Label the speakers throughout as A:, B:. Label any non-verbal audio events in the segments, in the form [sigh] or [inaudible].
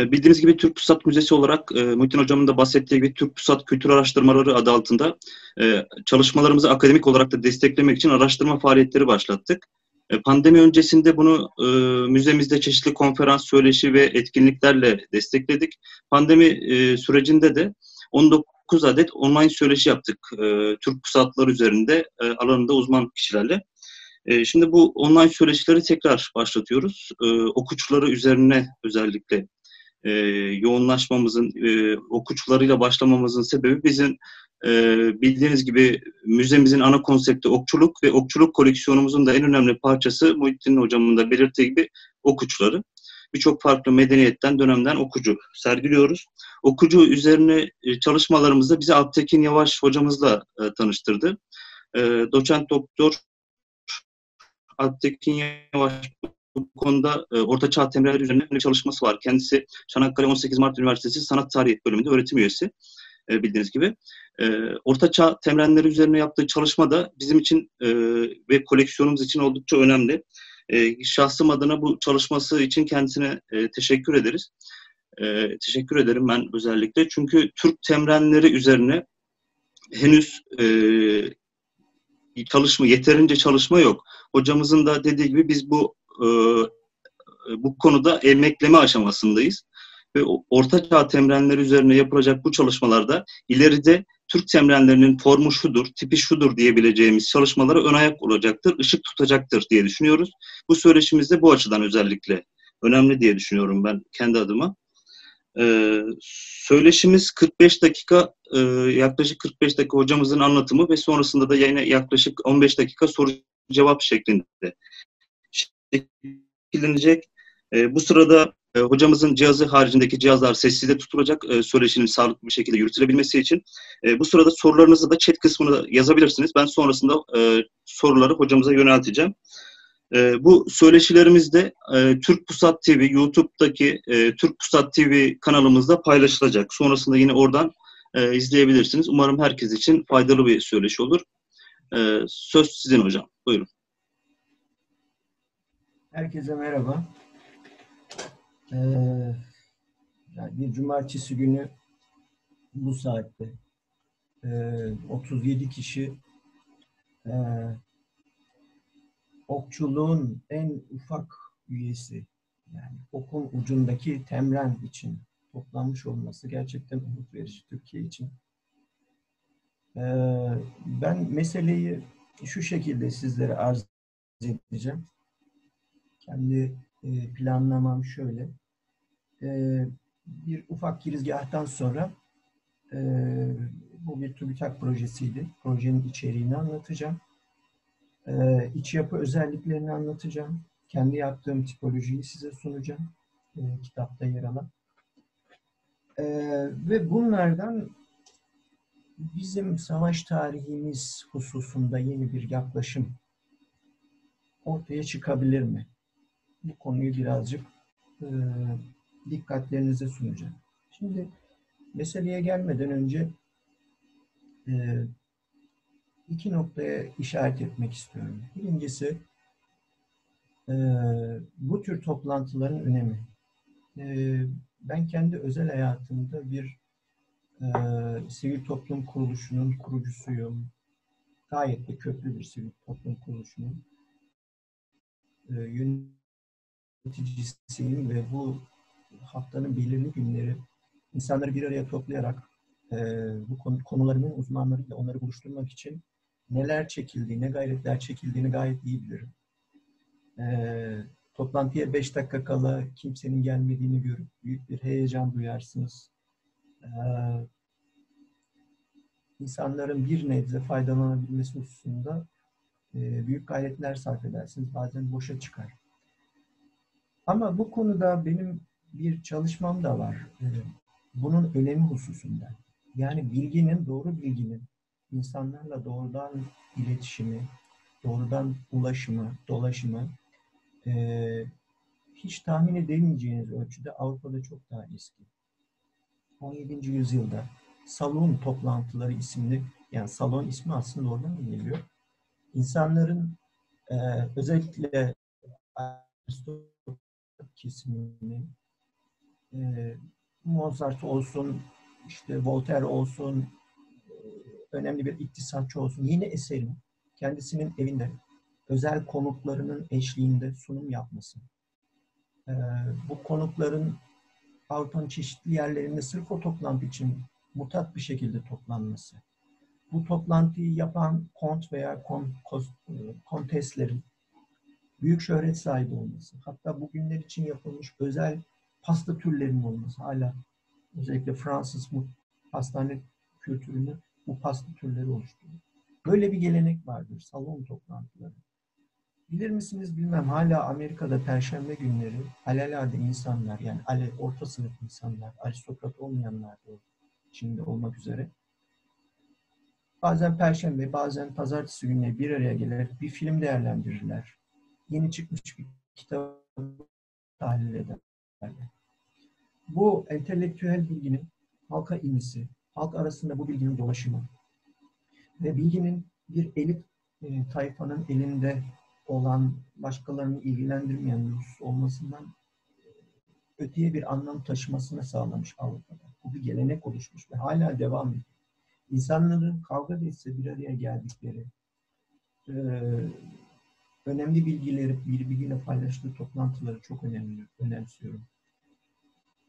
A: E, bildiğiniz gibi Türk Pusat Müzesi olarak e, Muhittin Hocam'ın da bahsettiği gibi Türk Pusat Kültür Araştırmaları adı altında e, çalışmalarımızı akademik olarak da desteklemek için araştırma faaliyetleri başlattık. E, pandemi öncesinde bunu müzemizde çeşitli konferans, söyleşi ve etkinliklerle destekledik. Pandemi sürecinde de 19 adet online söyleşi yaptık Türk pusatları üzerinde alanında uzman kişilerle. Şimdi bu online söyleşileri tekrar başlatıyoruz. Okuçları üzerine özellikle e, yoğunlaşmamızın, e, okuçlarıyla başlamamızın sebebi bizim e, bildiğiniz gibi müzemizin ana konsepti okçuluk ve okçuluk koleksiyonumuzun da en önemli parçası Muhittin Hocam'ın da belirttiği gibi okuçları. Birçok farklı medeniyetten, dönemden okucu sergiliyoruz. Okucu üzerine e, çalışmalarımızda bizi Alptekin Yavaş hocamızla e, tanıştırdı. E, doçent doktor Alptekin Yavaş bu konuda e, Orta Çağ temelleri üzerine bir çalışması var. Kendisi Çanakkale 18 Mart Üniversitesi Sanat Tarihi bölümünde öğretim üyesi e, bildiğiniz gibi. E, Orta Çağ temelleri üzerine yaptığı çalışma da bizim için e, ve koleksiyonumuz için oldukça önemli. E, şahsım adına bu çalışması için kendisine e, teşekkür ederiz. E, teşekkür ederim ben özellikle. Çünkü Türk temrenleri üzerine henüz e, çalışma, yeterince çalışma yok. Hocamızın da dediği gibi biz bu e, bu konuda emekleme aşamasındayız. Ve orta çağ temrenleri üzerine yapılacak bu çalışmalarda ileride Türk temrenlerinin formu şudur, tipi şudur diyebileceğimiz çalışmalara ön ayak olacaktır, ışık tutacaktır diye düşünüyoruz. Bu söyleşimizde bu açıdan özellikle önemli diye düşünüyorum ben kendi adıma. Ee, söyleşimiz 45 dakika, e, yaklaşık 45 dakika hocamızın anlatımı ve sonrasında da yine yaklaşık 15 dakika soru cevap şeklinde şekillenecek. E, bu sırada e, hocamızın cihazı haricindeki cihazlar sessizde tutulacak e, söyleşinin sağlıklı bir şekilde yürütülebilmesi için. E, bu sırada sorularınızı da chat kısmına yazabilirsiniz. Ben sonrasında e, soruları hocamıza yönelteceğim. E, bu söyleşilerimizde e, Türk Pusat TV, YouTube'daki e, Türk Pusat TV kanalımızda paylaşılacak. Sonrasında yine oradan e, izleyebilirsiniz. Umarım herkes için faydalı bir söyleşi olur. E, söz sizin hocam. Buyurun.
B: Herkese merhaba. Ee, yani bir cumartesi günü bu saatte e, 37 kişi e, okçuluğun en ufak üyesi yani okun ucundaki temren için toplanmış olması gerçekten umut verici Türkiye için. Ee, ben meseleyi şu şekilde sizlere arz edeceğim. Kendi e, planlamam şöyle. E, bir ufak girizgahtan sonra e, bu bir TÜBİTAK projesiydi. Projenin içeriğini anlatacağım. E, iç yapı özelliklerini anlatacağım. Kendi yaptığım tipolojiyi size sunacağım. E, kitapta yer alan. E, ve bunlardan bizim savaş tarihimiz hususunda yeni bir yaklaşım ortaya çıkabilir mi? Bu konuyu birazcık e, dikkatlerinize sunacağım. Şimdi meseleye gelmeden önce e, iki noktaya işaret etmek istiyorum. Birincisi e, bu tür toplantıların önemi. Ben kendi özel hayatımda bir e, sivil toplum kuruluşunun kurucusuyum. Gayet de köklü bir sivil toplum kuruluşunun. E, yöneticisiyim ve bu haftanın belirli günleri insanları bir araya toplayarak e, bu konu, konularının uzmanlarıyla onları buluşturmak için neler çekildiği, ne gayretler çekildiğini gayet iyi bilirim. E, toplantıya beş dakika kala kimsenin gelmediğini görüp büyük bir heyecan duyarsınız. E, insanların bir nebze faydalanabilmesi hususunda e, büyük gayretler sarf edersiniz. Bazen boşa çıkar. Ama bu konuda benim bir çalışmam da var. Bunun önemi hususunda. Yani bilginin, doğru bilginin insanlarla doğrudan iletişimi, doğrudan ulaşımı, dolaşımı e, hiç tahmin edemeyeceğiniz ölçüde Avrupa'da çok daha eski. 17. yüzyılda salon toplantıları isimli, yani salon ismi aslında oradan geliyor? İnsanların e, özellikle kesiminin e, Mozart olsun, işte Voltaire olsun, e, önemli bir iktisatçı olsun, yeni eserin kendisinin evinde özel konuklarının eşliğinde sunum yapması. E, bu konukların Avrupa'nın çeşitli yerlerinde sırf o toplantı için mutat bir şekilde toplanması. Bu toplantıyı yapan kont veya kon, kos, e, konteslerin büyük şöhret sahibi olması. Hatta bugünler için yapılmış özel pasta türlerinin olması. Hala özellikle Fransız pastane kültürünü bu pasta türleri oluşturuyor. Böyle bir gelenek vardır. Salon toplantıları. Bilir misiniz bilmem hala Amerika'da perşembe günleri alelade insanlar yani ale, orta sınıf insanlar, aristokrat olmayanlar da içinde olmak üzere bazen perşembe bazen pazartesi günleri bir araya gelir bir film değerlendirirler. Yeni çıkmış bir kitap tahlil ederler. Bu entelektüel bilginin halka inmesi, halk arasında bu bilginin dolaşımı ve bilginin bir elit e, tayfanın elinde olan, başkalarını ilgilendirmeyen bir husus olmasından öteye bir anlam taşımasını sağlamış Avrupa'da. Bu bir gelenek oluşmuş ve hala devam ediyor. İnsanların kavga etse bir araya geldikleri, e, önemli bilgileri birbiriyle paylaştığı toplantıları çok önemli, önemsiyorum.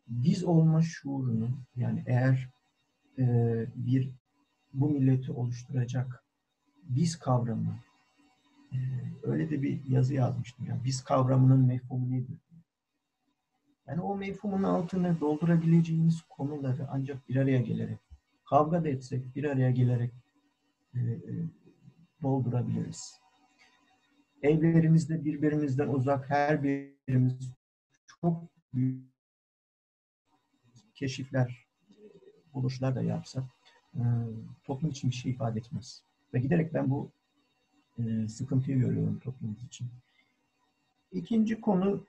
B: Biz olma şuurunu, yani eğer e, bir bu milleti oluşturacak biz kavramı ee, öyle de bir yazı yazmıştım. Yani biz kavramının mefhumu nedir? Yani o mefhumun altını doldurabileceğimiz konuları ancak bir araya gelerek, kavga da etsek bir araya gelerek e, e, doldurabiliriz. Evlerimizde birbirimizden uzak her birimiz çok büyük keşifler, buluşlar da yapsak toplum için bir şey ifade etmez. Ve giderek ben bu sıkıntıyı görüyorum toplumumuz için. İkinci konu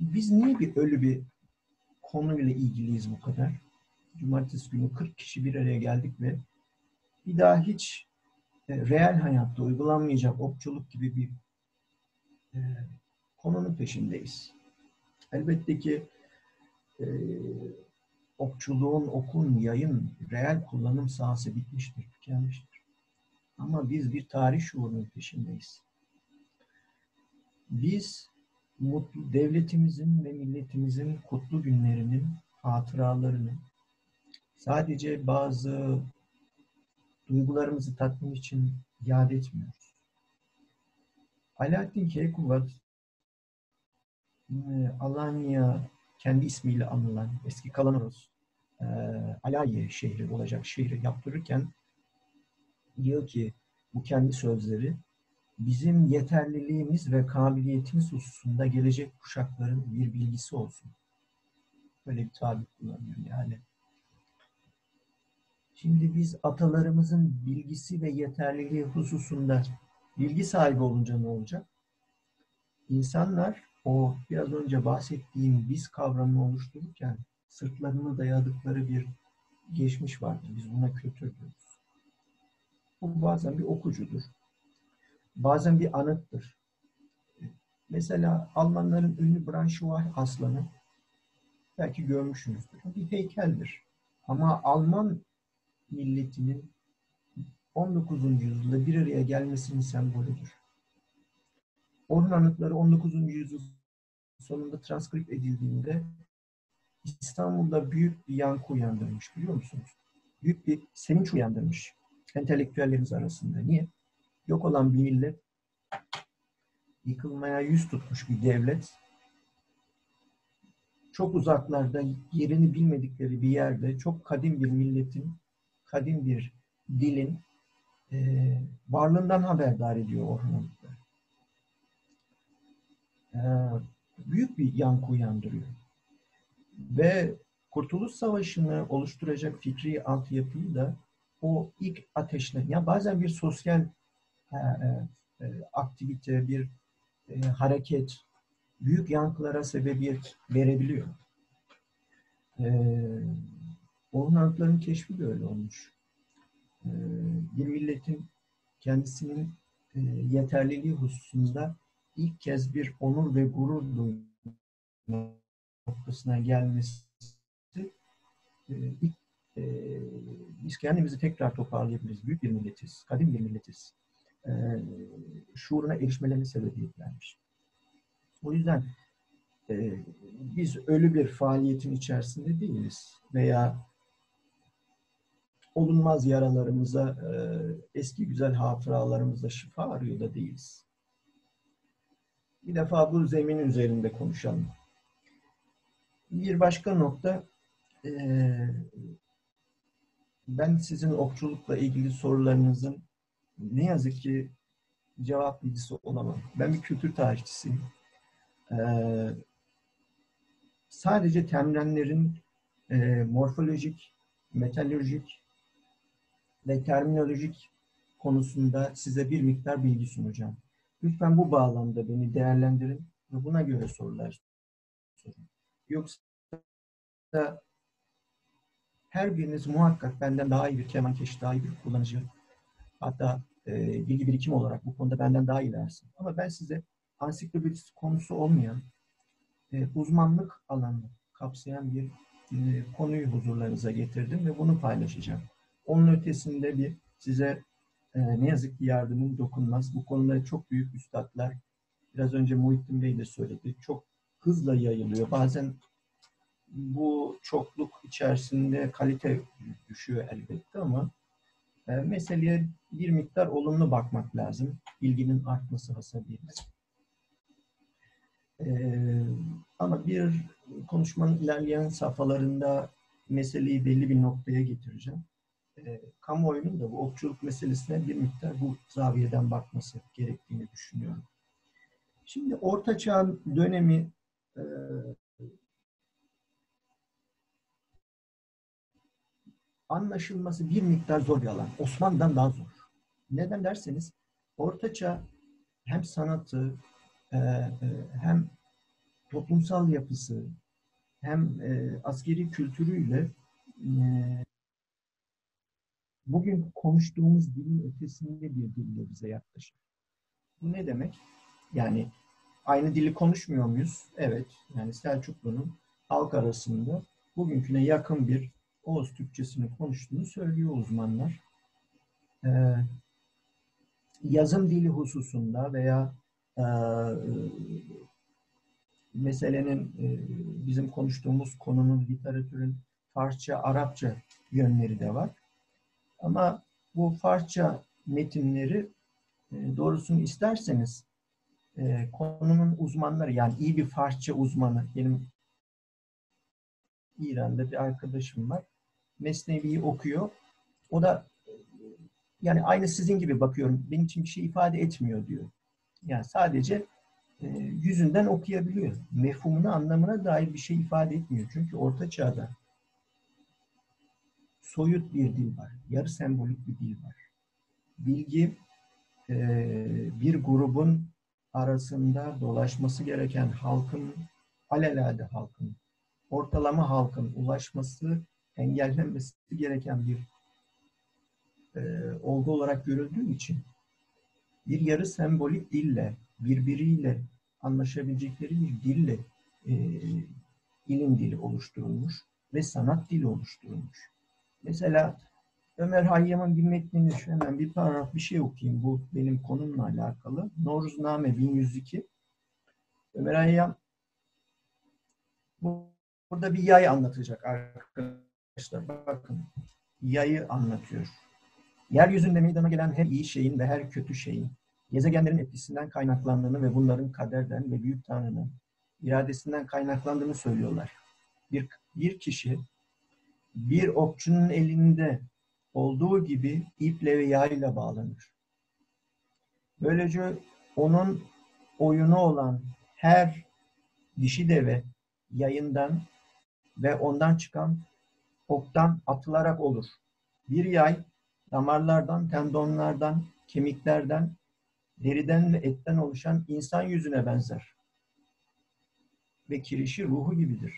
B: biz niye bir ölü bir konuyla ilgiliyiz bu kadar? Cumartesi günü 40 kişi bir araya geldik ve bir daha hiç reel hayatta uygulanmayacak okçuluk gibi bir e, konunun peşindeyiz. Elbette ki e, okçuluğun, okun, yayın, reel kullanım sahası bitmiştir, tükenmiştir. Ama biz bir tarih şuurunun peşindeyiz. Biz mutlu devletimizin ve milletimizin kutlu günlerinin hatıralarını sadece bazı duygularımızı tatmin için yad etmiyoruz. Alaaddin Keykubat e, Alanya kendi ismiyle anılan eski Kalanoros e, Alaye şehri olacak şehri yaptırırken diyor ki bu kendi sözleri bizim yeterliliğimiz ve kabiliyetimiz hususunda gelecek kuşakların bir bilgisi olsun. Böyle bir tabir kullanıyor yani. Şimdi biz atalarımızın bilgisi ve yeterliliği hususunda bilgi sahibi olunca ne olacak? İnsanlar o biraz önce bahsettiğim biz kavramını oluştururken sırtlarını dayadıkları bir geçmiş vardır. Biz buna kültür diyoruz. Bu bazen bir okucudur. Bazen bir anıttır. Mesela Almanların ünlü Braunschweig aslanı belki görmüşsünüzdür. Bir heykeldir. Ama Alman milletinin 19. yüzyılda bir araya gelmesinin sembolüdür. Onun anıtları 19. yüzyıl sonunda transkript edildiğinde İstanbul'da büyük bir yankı uyandırmış biliyor musunuz? Büyük bir sevinç uyandırmış entelektüellerimiz arasında. Niye? Yok olan bir millet, yıkılmaya yüz tutmuş bir devlet, çok uzaklarda yerini bilmedikleri bir yerde çok kadim bir milletin, kadim bir dilin e, varlığından haberdar ediyor Orhan e, büyük bir yankı uyandırıyor. Ve Kurtuluş Savaşı'nı oluşturacak fikri altyapıyı da o ilk ateşle, ya bazen bir sosyal e, e, e, aktivite, bir e, hareket büyük yankılara sebebiyet verebiliyor. E, Orhun keşfi de öyle olmuş. E, bir milletin kendisinin e, yeterliliği hususunda ilk kez bir onur ve gurur duyma noktasına gelmesi e, ilk e, biz kendimizi tekrar toparlayabiliriz. Büyük bir milletiz, kadim bir milletiz. Şuuruna erişmelerine sebebiyet vermiş. O yüzden biz ölü bir faaliyetin içerisinde değiliz. Veya olunmaz yaralarımıza, e, eski güzel hatıralarımıza şifa arıyor da değiliz. Bir defa bu zeminin üzerinde konuşalım. Bir başka nokta, e, ben sizin okçulukla ilgili sorularınızın ne yazık ki cevap bilgisi olamam. Ben bir kültür tarihçisiyim. Ee, sadece temrenlerin e, morfolojik, metalürjik ve terminolojik konusunda size bir miktar bilgi sunacağım. Lütfen bu bağlamda beni değerlendirin ve buna göre sorular sorun. Yoksa her biriniz muhakkak benden daha iyi bir kemankeş, daha iyi bir kullanıcı, hatta e, bilgi birikim olarak bu konuda benden daha ilersin. Ama ben size ansiklopedisi konusu olmayan, e, uzmanlık alanı kapsayan bir e, konuyu huzurlarınıza getirdim ve bunu paylaşacağım. Onun ötesinde bir size e, ne yazık ki yardımım dokunmaz. Bu konuda çok büyük üstadlar, biraz önce Muhittin Bey de söyledi, çok hızla yayılıyor. Bazen bu çokluk içerisinde kalite düşüyor elbette ama e, meseleye bir miktar olumlu bakmak lazım. Bilginin artması hasebiyle. E, ama bir konuşmanın ilerleyen safhalarında meseleyi belli bir noktaya getireceğim. E, kamuoyunun da bu okçuluk meselesine bir miktar bu zaviyeden bakması gerektiğini düşünüyorum. Şimdi Orta Çağ dönemi e, anlaşılması bir miktar zor bir alan. Osmanlı'dan daha zor. Neden derseniz Ortaçağ hem sanatı e, e, hem toplumsal yapısı hem e, askeri kültürüyle bugün konuştuğumuz dilin ötesinde bir dille bize yaklaşır. Bu ne demek? Yani aynı dili konuşmuyor muyuz? Evet. Yani Selçuklu'nun halk arasında bugünküne yakın bir Oğuz Türkçesini konuştuğunu söylüyor uzmanlar. Ee, yazım dili hususunda veya e, meselenin e, bizim konuştuğumuz konunun literatürün Farsça, Arapça yönleri de var. Ama bu Farsça metinleri e, doğrusunu isterseniz e, konunun uzmanları yani iyi bir Farsça uzmanı benim İran'da bir arkadaşım var. Mesnevi'yi okuyor. O da yani aynı sizin gibi bakıyorum. Benim için bir şey ifade etmiyor diyor. Yani sadece e, yüzünden okuyabiliyor. Mefhumuna, anlamına dair bir şey ifade etmiyor. Çünkü Orta Çağ'da soyut bir dil var. Yarı sembolik bir dil var. Bilgi e, bir grubun arasında dolaşması gereken halkın, alelade halkın, ortalama halkın ulaşması engellenmesi gereken bir e, olgu olarak görüldüğü için bir yarı sembolik dille, birbiriyle anlaşabilecekleri bir dille e, ilim dili oluşturulmuş ve sanat dili oluşturulmuş. Mesela Ömer Hayyam'ın bir metnini hemen bir paragraf bir şey okuyayım. Bu benim konumla alakalı. Noruzname 1102. Ömer Hayyam burada bir yay anlatacak Arkadaşlar bakın yayı anlatıyor. Yeryüzünde meydana gelen her iyi şeyin ve her kötü şeyin gezegenlerin etkisinden kaynaklandığını ve bunların kaderden ve büyük tanrının iradesinden kaynaklandığını söylüyorlar. Bir, bir kişi bir okçunun elinde olduğu gibi iple ve yayla bağlanır. Böylece onun oyunu olan her dişi deve yayından ve ondan çıkan oktan atılarak olur. Bir yay damarlardan, tendonlardan, kemiklerden, deriden ve etten oluşan insan yüzüne benzer. Ve kirişi ruhu gibidir.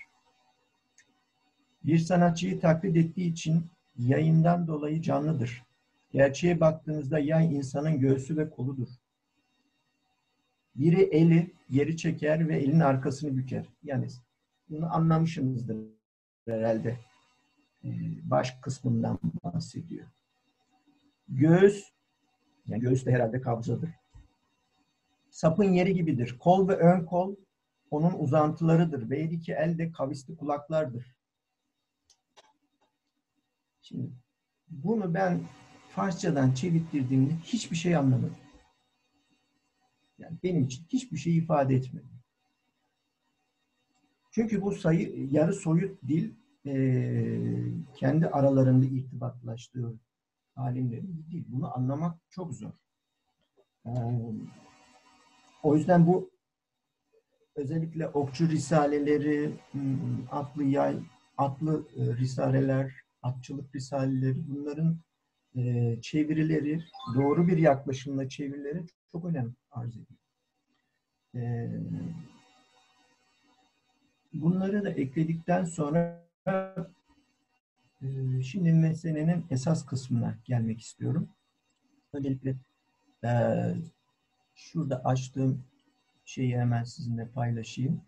B: Bir sanatçıyı taklit ettiği için yayından dolayı canlıdır. Gerçeğe baktığınızda yay insanın göğsü ve koludur. Biri eli geri çeker ve elin arkasını büker. Yani Bunu anlamışsınızdır herhalde. Ee, baş kısmından bahsediyor. Göğüs, yani göğüs de herhalde kabzadır. Sapın yeri gibidir. Kol ve ön kol onun uzantılarıdır. Ve iki el de kavisli kulaklardır. Şimdi bunu ben Farsçadan çevirttirdiğimde hiçbir şey anlamadım. Yani benim için hiçbir şey ifade etmedi. Çünkü bu sayı yarı soyut dil e, kendi aralarında irtibatlaştığı alimlerin değil. Bunu anlamak çok zor. E, o yüzden bu özellikle okçu risaleleri, atlı yay, atlı e, risaleler, atçılık risaleleri bunların e, çevirileri, doğru bir yaklaşımla çevirileri çok önem arz ediyor. E, bunları da ekledikten sonra e, şimdi meselenin esas kısmına gelmek istiyorum. Öncelikle e, şurada açtığım şeyi hemen sizinle paylaşayım.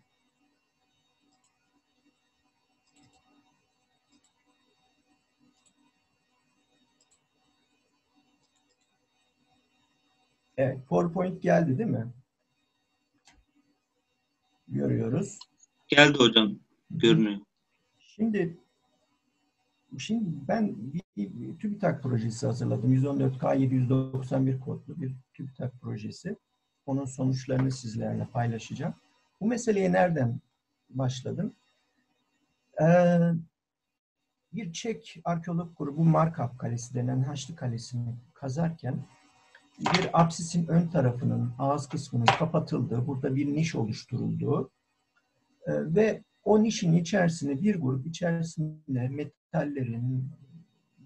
B: Evet, PowerPoint geldi değil mi? Görüyoruz.
A: Geldi hocam. Görünüyor.
B: Şimdi şimdi ben bir, bir TÜBİTAK projesi hazırladım. 114K 791 kodlu bir TÜBİTAK projesi. Onun sonuçlarını sizlerle paylaşacağım. Bu meseleye nereden başladım? Ee, bir Çek arkeolog grubu Markap Kalesi denen Haçlı Kalesi'ni kazarken bir apsisin ön tarafının ağız kısmının kapatıldığı, burada bir niş oluşturulduğu e, ve o nişin içerisine bir grup içerisinde metallerin,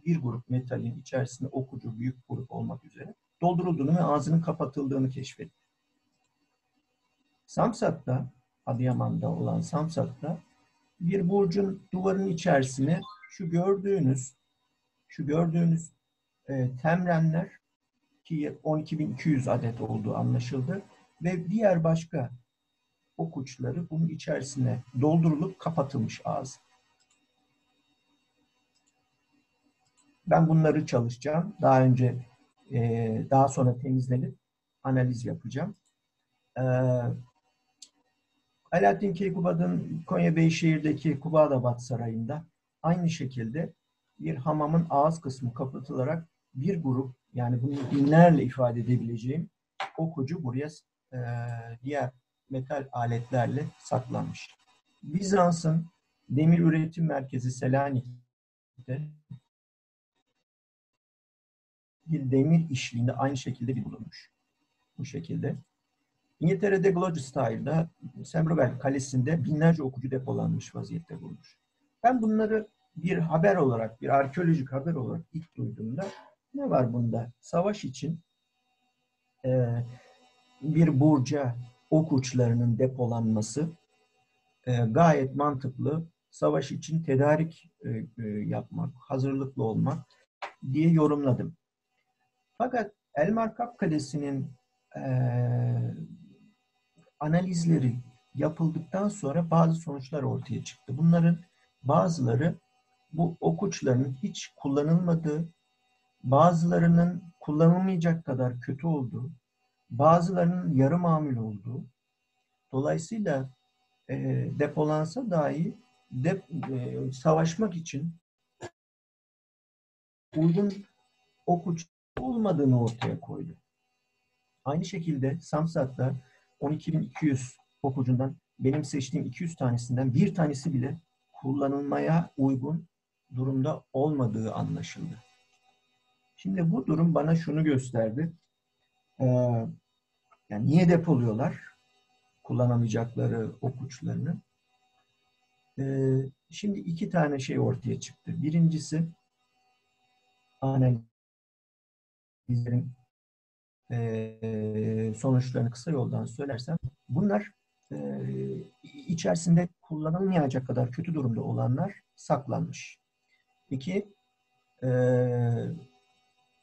B: bir grup metalin içerisinde okucu büyük grup olmak üzere doldurulduğunu ve ağzının kapatıldığını keşfetti. Samsat'ta, Adıyaman'da olan Samsat'ta bir burcun duvarın içerisine şu gördüğünüz şu gördüğünüz e, temrenler ki 12.200 adet olduğu anlaşıldı ve diğer başka ok uçları bunun içerisine doldurulup kapatılmış ağzı. Ben bunları çalışacağım. Daha önce e, daha sonra temizlenip analiz yapacağım. E, Alaaddin Keykubad'ın Konya Beyşehir'deki Kubadabat Sarayı'nda aynı şekilde bir hamamın ağız kısmı kapatılarak bir grup yani bunu binlerle ifade edebileceğim okucu buraya e, diğer metal aletlerle saklanmış. Bizans'ın demir üretim merkezi Selanik'te bir demir işliğinde aynı şekilde bir bulunmuş. Bu şekilde. İngiltere'de Gloucester'da Sembrovel Kalesi'nde binlerce okucu depolanmış vaziyette bulunmuş. Ben bunları bir haber olarak, bir arkeolojik haber olarak ilk duyduğumda ne var bunda? Savaş için e, bir burca ok uçlarının depolanması e, gayet mantıklı. Savaş için tedarik e, e, yapmak, hazırlıklı olmak diye yorumladım. Fakat Elmar Kap Kalesi'nin e, analizleri yapıldıktan sonra bazı sonuçlar ortaya çıktı. Bunların bazıları bu ok uçlarının hiç kullanılmadığı, bazılarının kullanılmayacak kadar kötü olduğu, bazılarının yarı mamül olduğu, dolayısıyla e, depolansa dahi dep, e, savaşmak için uygun ok uç olmadığını ortaya koydu. Aynı şekilde Samsat'ta 12.200 ok ucundan benim seçtiğim 200 tanesinden bir tanesi bile kullanılmaya uygun durumda olmadığı anlaşıldı. Şimdi bu durum bana şunu gösterdi. Ee, yani niye depoluyorlar kullanamayacakları ok uçlarını? Ee, şimdi iki tane şey ortaya çıktı. Birincisi analizlerin e, sonuçlarını kısa yoldan söylersem bunlar e, içerisinde kullanılmayacak kadar kötü durumda olanlar saklanmış. İki, e,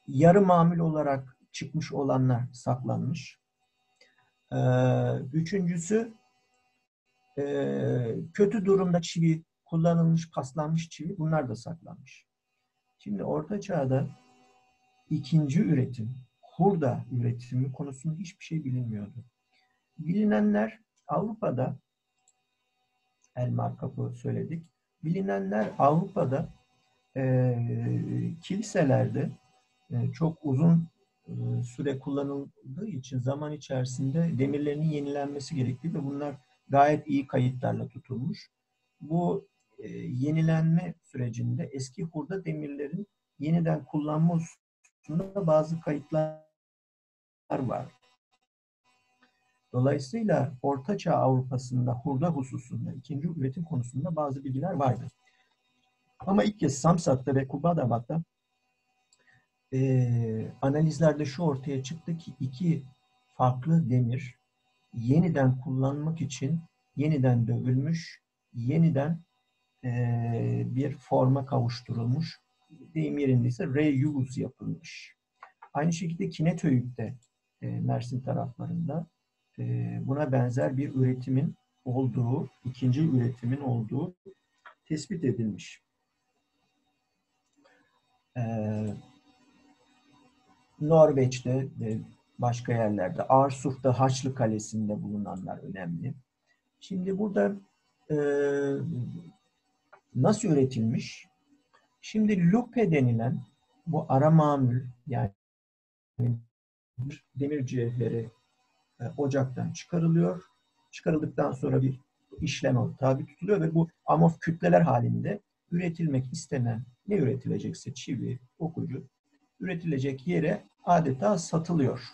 B: yarı mamül olarak çıkmış olanlar saklanmış. Ee, üçüncüsü e, kötü durumda çivi, kullanılmış, paslanmış çivi bunlar da saklanmış. Şimdi Orta Çağ'da ikinci üretim, hurda üretimi konusunda hiçbir şey bilinmiyordu. Bilinenler Avrupa'da Elmar Kapı söyledik. Bilinenler Avrupa'da e, kiliselerde çok uzun e, süre kullanıldığı için zaman içerisinde demirlerinin yenilenmesi gerektiği ve bunlar gayet iyi kayıtlarla tutulmuş. Bu e, yenilenme sürecinde eski hurda demirlerin yeniden kullanma hususunda bazı kayıtlar var. Dolayısıyla Orta Çağ Avrupa'sında hurda hususunda, ikinci üretim konusunda bazı bilgiler vardı. Ama ilk kez Samsat'ta ve Kubadabat'ta e, analizlerde şu ortaya çıktı ki iki farklı demir yeniden kullanmak için yeniden dövülmüş, yeniden e, bir forma kavuşturulmuş. Deyim yerindeyse reuse yapılmış. Aynı şekilde Kinetöyük'te e, Mersin taraflarında e, buna benzer bir üretimin olduğu, ikinci üretimin olduğu tespit edilmiş. E, Norveç'te ve başka yerlerde, Arsuf'ta Haçlı Kalesi'nde bulunanlar önemli. Şimdi burada e, nasıl üretilmiş? Şimdi lupe denilen bu ara mamül yani demir cevheri e, ocaktan çıkarılıyor. Çıkarıldıktan sonra bir işleme tabi tutuluyor ve bu amorf kütleler halinde üretilmek istenen ne üretilecekse çivi, okucu üretilecek yere adeta satılıyor.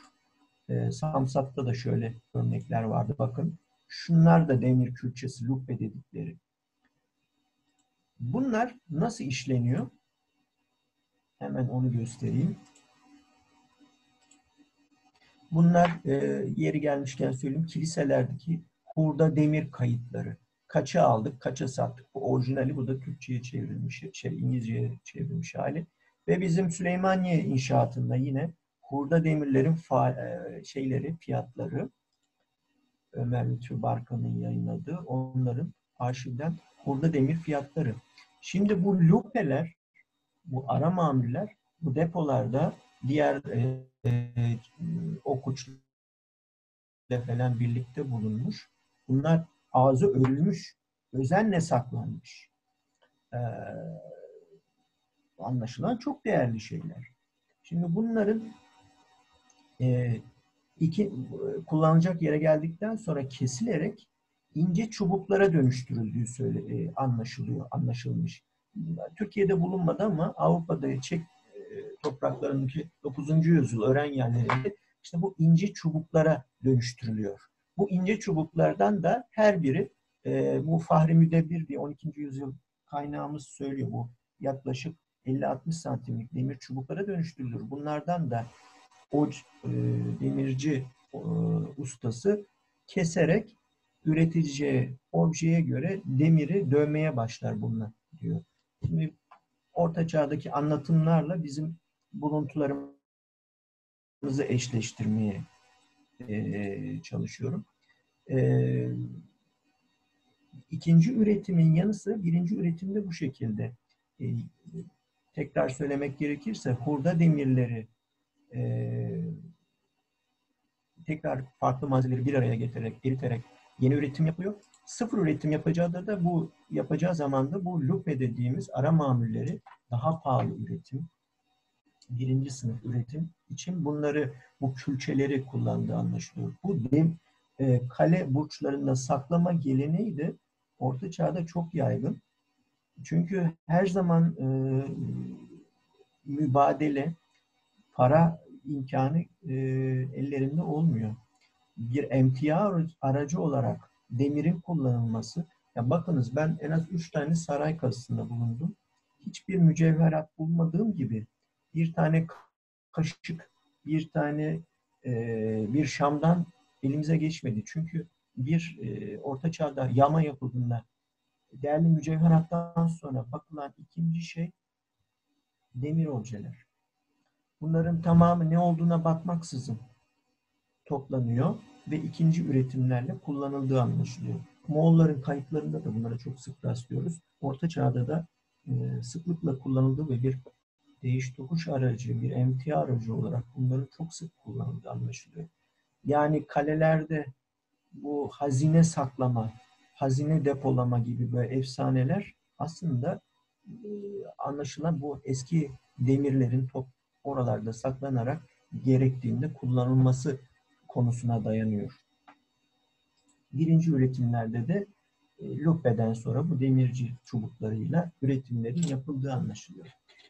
B: E, Samsat'ta da şöyle örnekler vardı bakın. Şunlar da demir külçesi, lupe dedikleri. Bunlar nasıl işleniyor? Hemen onu göstereyim. Bunlar e, yeri gelmişken söyleyeyim kiliselerdeki hurda demir kayıtları. Kaça aldık, kaça sattık. Bu orijinali bu da Türkçe'ye çevrilmiş, şey İngilizce'ye çevrilmiş hali. Ve bizim Süleymaniye inşaatında yine hurda demirlerin e, şeyleri, fiyatları Ömer Lütfü Barkan'ın yayınladığı onların arşivden hurda demir fiyatları. Şimdi bu lupeler, bu ara mamuller bu depolarda diğer e, e, okuçla falan birlikte bulunmuş. Bunlar ağzı örülmüş, özenle saklanmış. Ee, anlaşılan çok değerli şeyler. Şimdi bunların e, iki kullanacak yere geldikten sonra kesilerek ince çubuklara dönüştürüldüğü söyle, e, anlaşılıyor, anlaşılmış. Türkiye'de bulunmadı ama Avrupa'da Çek e, topraklarındaki 9. yüzyıl öğren yerlerinde işte bu ince çubuklara dönüştürülüyor. Bu ince çubuklardan da her biri e, bu Fahri Müdebbir diye 12. yüzyıl kaynağımız söylüyor bu yaklaşık 50-60 santimlik demir çubuklara dönüştürülür. Bunlardan da o e, demirci e, ustası keserek üreteceği objeye göre demiri dövmeye başlar bunlar diyor. Şimdi Orta Çağ'daki anlatımlarla bizim buluntularımızı eşleştirmeye e, çalışıyorum. E, ikinci üretimin yanı sıra birinci üretimde bu şekilde. E, tekrar söylemek gerekirse hurda demirleri e, tekrar farklı malzemeleri bir araya getirerek, eriterek yeni üretim yapıyor. Sıfır üretim yapacağı da, da bu yapacağı zaman da bu lupe dediğimiz ara mamulleri daha pahalı üretim, birinci sınıf üretim için bunları, bu külçeleri kullandığı anlaşılıyor. Bu dem, e, kale burçlarında saklama geleneği de Orta Çağ'da çok yaygın. Çünkü her zaman e, mübadele, para imkanı e, ellerinde olmuyor. Bir emtia aracı olarak demirin kullanılması, ya bakınız ben en az üç tane saray kazısında bulundum. Hiçbir mücevherat bulmadığım gibi bir tane kaşık, bir tane e, bir şamdan elimize geçmedi. Çünkü bir e, orta çağda yama yapıldığında değerli mücevherattan sonra bakılan ikinci şey demir objeler. Bunların tamamı ne olduğuna bakmaksızın toplanıyor ve ikinci üretimlerle kullanıldığı anlaşılıyor. Moğolların kayıtlarında da bunlara çok sık rastlıyoruz. Orta Çağ'da da e, sıklıkla kullanıldığı ve bir değiş tokuş aracı, bir emtia aracı olarak bunların çok sık kullanıldığı anlaşılıyor. Yani kalelerde bu hazine saklama, hazine depolama gibi böyle efsaneler aslında anlaşılan bu eski demirlerin top oralarda saklanarak gerektiğinde kullanılması konusuna dayanıyor. Birinci üretimlerde de e, sonra bu demirci çubuklarıyla üretimlerin yapıldığı anlaşılıyor.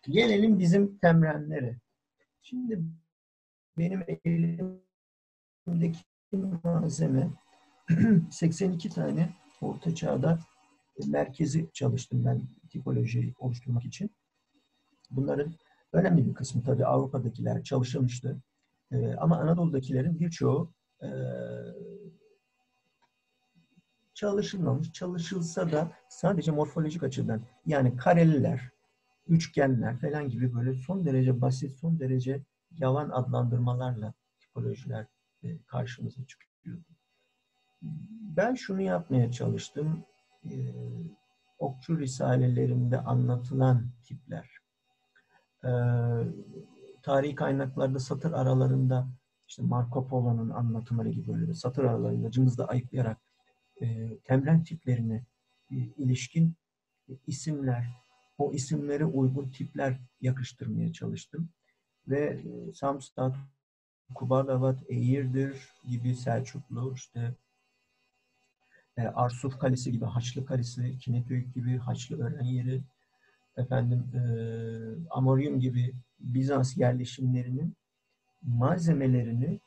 B: Gelelim bizim temrenlere. Şimdi benim elimdeki malzeme [clears throat] 82 tane orta çağda merkezi çalıştım ben tipolojiyi oluşturmak için. Bunların önemli bir kısmı tabii Avrupa'dakiler çalışılmıştı. Ee, ama Anadolu'dakilerin birçoğu e, çalışılmamış. Çalışılsa da sadece morfolojik açıdan yani kareliler, üçgenler falan gibi böyle son derece basit, son derece yavan adlandırmalarla tipolojiler e, karşımıza çıkıyor. Ben şunu yapmaya çalıştım. E, okçu risalelerinde anlatılan tipler. E, tarihi kaynaklarda satır aralarında işte Marco Polo'nun anlatımları gibi böyle satır aralarında cımbızla ayıklayarak e, temren tiplerine e, ilişkin isimler, o isimlere uygun tipler yakıştırmaya çalıştım. Ve e, Samstad, Kubadavat, Eğirdir gibi Selçuklu, işte e, Arsuf Kalesi gibi Haçlı Kalesi, Kinetöyük gibi Haçlı öğren yeri, efendim e, Amorium gibi Bizans yerleşimlerinin malzemelerini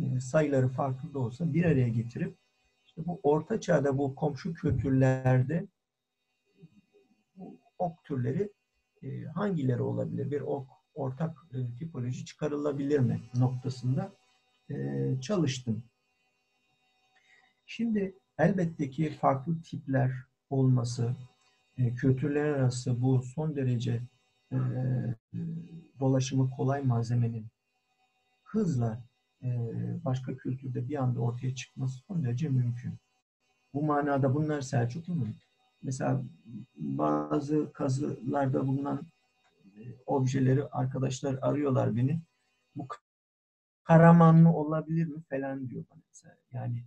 B: e, sayıları farklı da olsa bir araya getirip işte bu orta çağda bu komşu kültürlerde bu ok türleri e, hangileri olabilir? Bir ok ortak e, tipoloji çıkarılabilir mi noktasında e, çalıştım. Şimdi elbette ki farklı tipler olması, e, kültürler arası bu son derece e, dolaşımı kolay malzemenin hızla e, başka kültürde bir anda ortaya çıkması son derece mümkün. Bu manada bunlar Selçuklu mu? Mesela bazı kazılarda bulunan objeleri arkadaşlar arıyorlar beni. Bu Karamanlı olabilir mi falan diyor bana mesela. Yani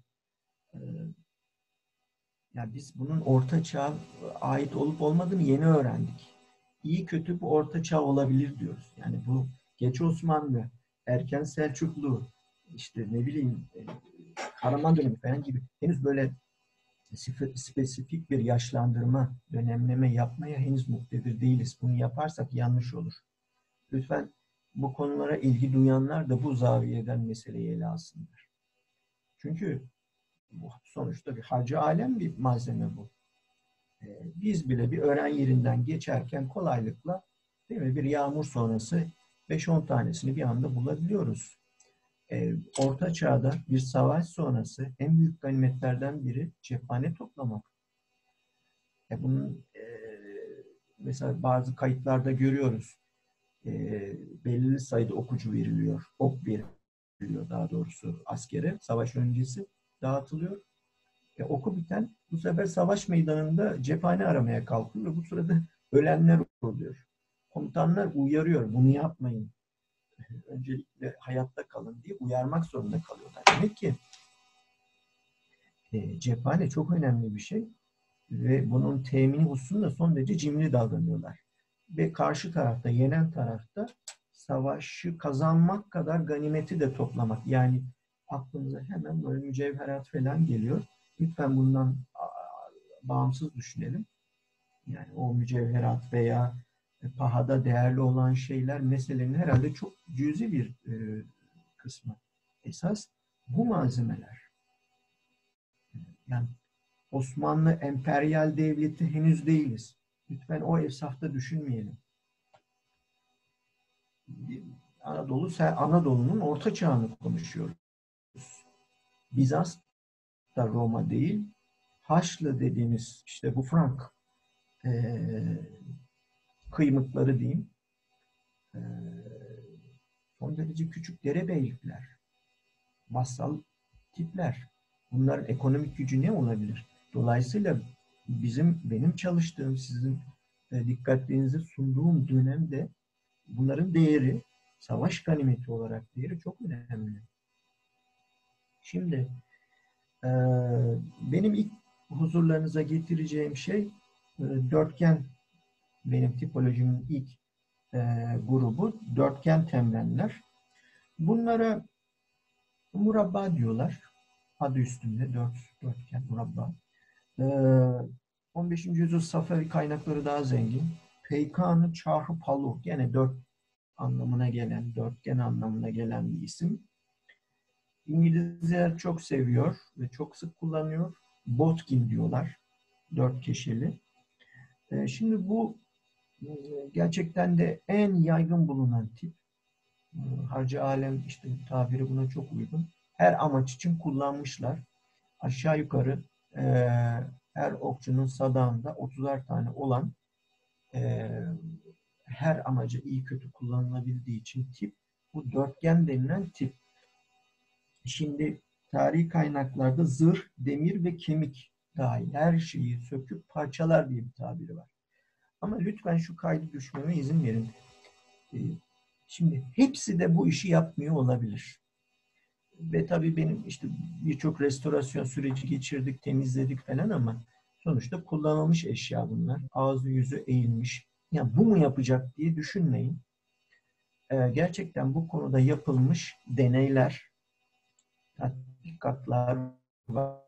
B: e, ya biz bunun orta çağ ait olup olmadığını yeni öğrendik. İyi kötü bu orta çağ olabilir diyoruz. Yani bu geç Osmanlı, erken Selçuklu, işte ne bileyim e, Karaman dönemi falan gibi henüz böyle spesifik bir yaşlandırma, dönemleme yapmaya henüz muktedir değiliz. Bunu yaparsak yanlış olur. Lütfen bu konulara ilgi duyanlar da bu zaviyeden meseleyi ele alsınlar. Çünkü bu sonuçta bir hacı alem bir malzeme bu. Ee, biz bile bir öğren yerinden geçerken kolaylıkla değil mi bir yağmur sonrası 5-10 tanesini bir anda bulabiliyoruz. Ee, Orta Çağ'da bir savaş sonrası en büyük ganimetlerden biri cephane toplamak. E bunun e, mesela bazı kayıtlarda görüyoruz. E, belirli sayıda okucu veriliyor. Ok veriliyor daha doğrusu askere savaş öncesi dağıtılıyor. E, oku biten bu sefer savaş meydanında cephane aramaya kalkıyor ve bu sırada ölenler oluyor. Komutanlar uyarıyor bunu yapmayın [laughs] öncelikle hayatta kalın diye uyarmak zorunda kalıyorlar. Demek ki e, cephane çok önemli bir şey ve bunun temini hususunda son derece cimri davranıyorlar. Ve karşı tarafta, yenen tarafta savaşı kazanmak kadar ganimeti de toplamak. Yani aklımıza hemen böyle mücevherat falan geliyor. Lütfen bundan bağımsız düşünelim. Yani o mücevherat veya pahada değerli olan şeyler meselenin herhalde çok cüzi bir e, kısmı. Esas bu malzemeler. Yani Osmanlı emperyal devleti henüz değiliz. Lütfen o efsafta düşünmeyelim. Anadolu, Anadolu'nun orta çağını konuşuyoruz. Bizans da Roma değil, Haçlı dediğimiz işte bu Frank e, kıymıkları diyeyim. E, son derece küçük derebeylikler. Vassal tipler. Bunların ekonomik gücü ne olabilir? Dolayısıyla bizim benim çalıştığım sizin e, dikkatlerinizi sunduğum dönemde bunların değeri savaş ganimeti olarak değeri çok önemli. Şimdi e, benim ilk huzurlarınıza getireceğim şey e, dörtgen benim tipolojimin ilk e, grubu dörtgen temrenler. Bunlara murabba diyorlar. Adı üstünde dört, dörtgen murabba. E, 15. yüzyıl Safevi kaynakları daha zengin. Peykanı Çarhı Palu gene dört anlamına gelen, dörtgen anlamına gelen bir isim. İngilizler çok seviyor ve çok sık kullanıyor. Botkin diyorlar. Dört kişili. E, şimdi bu e, gerçekten de en yaygın bulunan tip. E, Harcı alem işte tabiri buna çok uygun. Her amaç için kullanmışlar. Aşağı yukarı e, her okçunun sadağında 30'ar tane olan e, her amaca iyi kötü kullanılabildiği için tip bu dörtgen denilen tip. Şimdi tarihi kaynaklarda zırh, demir ve kemik dahil her şeyi söküp parçalar diye bir tabiri var. Ama lütfen şu kaydı düşmeme izin verin. Ee, şimdi hepsi de bu işi yapmıyor olabilir. Ve tabii benim işte birçok restorasyon süreci geçirdik, temizledik falan ama sonuçta kullanılmış eşya bunlar. Ağzı yüzü eğilmiş. Ya bu mu yapacak diye düşünmeyin. Ee, gerçekten bu konuda yapılmış deneyler, tatbikatlar var.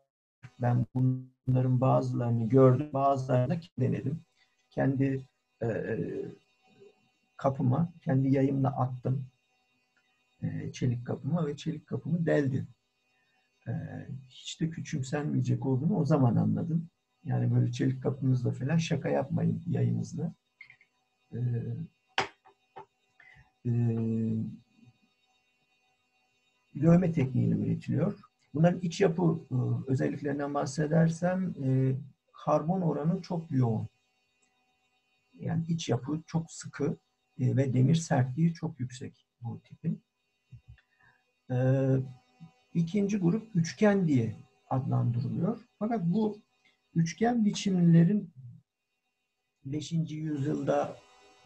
B: Ben bunların bazılarını gördüm, bazılarını denedim. Kendi e, kapıma, kendi yayımla attım. E, çelik kapıma ve çelik kapımı deldim. E, hiç de küçümsenmeyecek olduğunu o zaman anladım. Yani böyle çelik kapınızla falan şaka yapmayın yayınızla. E, e, dövme tekniğiyle üretiliyor. Bunların iç yapı e, özelliklerinden bahsedersem e, karbon oranı çok yoğun. Yani iç yapı çok sıkı e, ve demir sertliği çok yüksek bu tipin. İkinci grup üçgen diye adlandırılıyor. Fakat bu üçgen biçimlerin 5. yüzyılda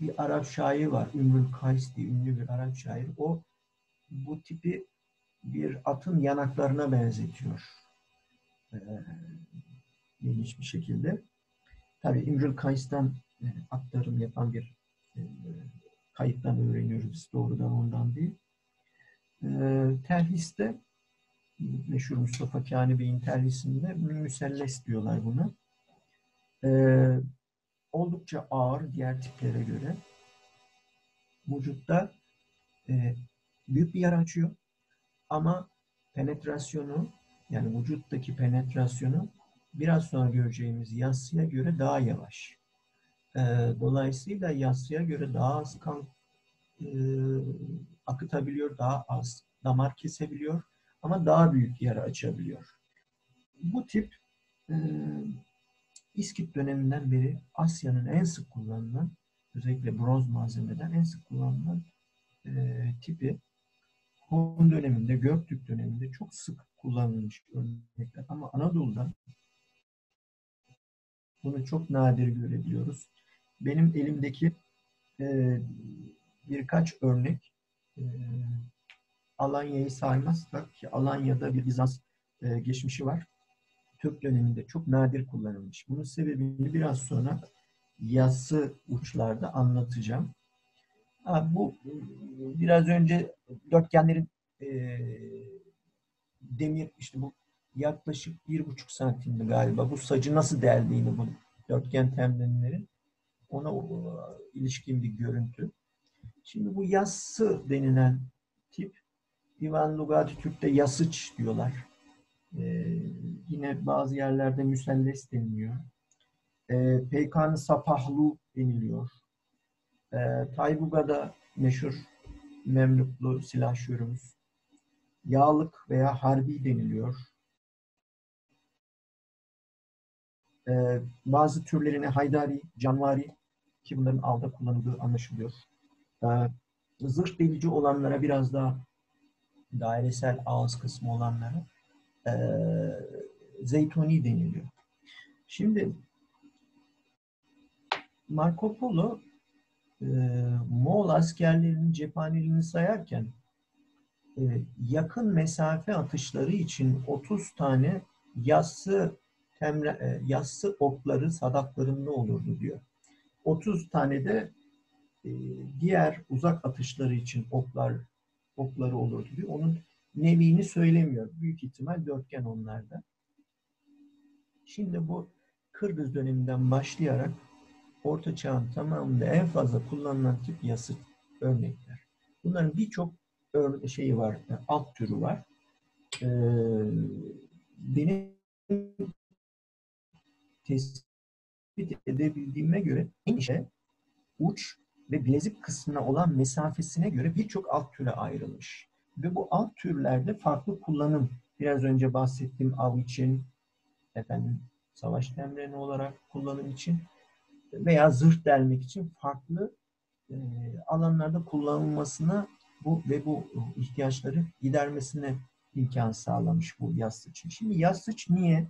B: bir Arap şair var. Ümrül Kays diye ünlü bir Arap şair. O bu tipi bir atın yanaklarına benzetiyor. Ee, geniş bir şekilde. Tabi İmrül Kays'tan e, aktarım yapan bir e, kayıttan öğreniyoruz. Doğrudan ondan değil. E, telhiste meşhur Mustafa Kani Bey'in telhisinde müselles diyorlar buna. E, oldukça ağır diğer tiplere göre. Vücutta e, büyük bir yer açıyor ama penetrasyonu yani vücuttaki penetrasyonu biraz sonra göreceğimiz yassıya göre daha yavaş. E, dolayısıyla yassıya göre daha az kan e, akıtabiliyor, daha az damar kesebiliyor ama daha büyük yer açabiliyor. Bu tip e, İskit döneminden beri Asya'nın en sık kullanılan, özellikle bronz malzemeden en sık kullanılan e, tipi Hun döneminde, Göktürk döneminde çok sık kullanılmış örnekler. Ama Anadolu'da bunu çok nadir görebiliyoruz. Benim elimdeki e, birkaç örnek e, Alanya'yı saymazsak ki Alanya'da bir Bizans e, geçmişi var. Türk döneminde çok nadir kullanılmış. Bunun sebebini biraz sonra yassı uçlarda anlatacağım. Ha, bu biraz önce dörtgenlerin e, demir işte bu yaklaşık bir buçuk santimdi galiba. Bu sacı nasıl deldiğini bu dörtgen temlenlerin ona ilişkin bir görüntü. Şimdi bu yassı denilen tip Divan Lugati Türk'te yasıç diyorlar. Ee, yine bazı yerlerde müselles deniliyor. Ee, Peykan Sapahlu deniliyor. Ee, Taybuga'da meşhur Memluklu silahşörümüz. Yağlık veya harbi deniliyor. Ee, bazı türlerine haydari, canvari ki bunların alda kullanıldığı anlaşılıyor. Ee, zırh delici olanlara biraz daha dairesel ağız kısmı olanlara e, zeytuni deniliyor. Şimdi Marco Polo e, Moğol askerlerinin cephaneliğini sayarken e, yakın mesafe atışları için 30 tane yassı temre, e, yassı okları sadaklarında olurdu diyor. 30 tane de e, diğer uzak atışları için oklar okları olurdu diyor. Onun nevini söylemiyor. Büyük ihtimal dörtgen onlarda. Şimdi bu Kırgız döneminden başlayarak Orta Çağ'ın tamamında en fazla kullanılan tip yası örnekler. Bunların birçok şeyi var, alt türü var. Ee, benim tespit edebildiğime göre en şey uç ve bilezik kısmına olan mesafesine göre birçok alt türe ayrılmış. Ve bu alt türlerde farklı kullanım, biraz önce bahsettiğim av için, efendim savaş temreni olarak kullanım için veya zırh delmek için farklı e, alanlarda kullanılmasına bu ve bu ihtiyaçları gidermesine imkan sağlamış bu yastıç. Şimdi yastıç niye?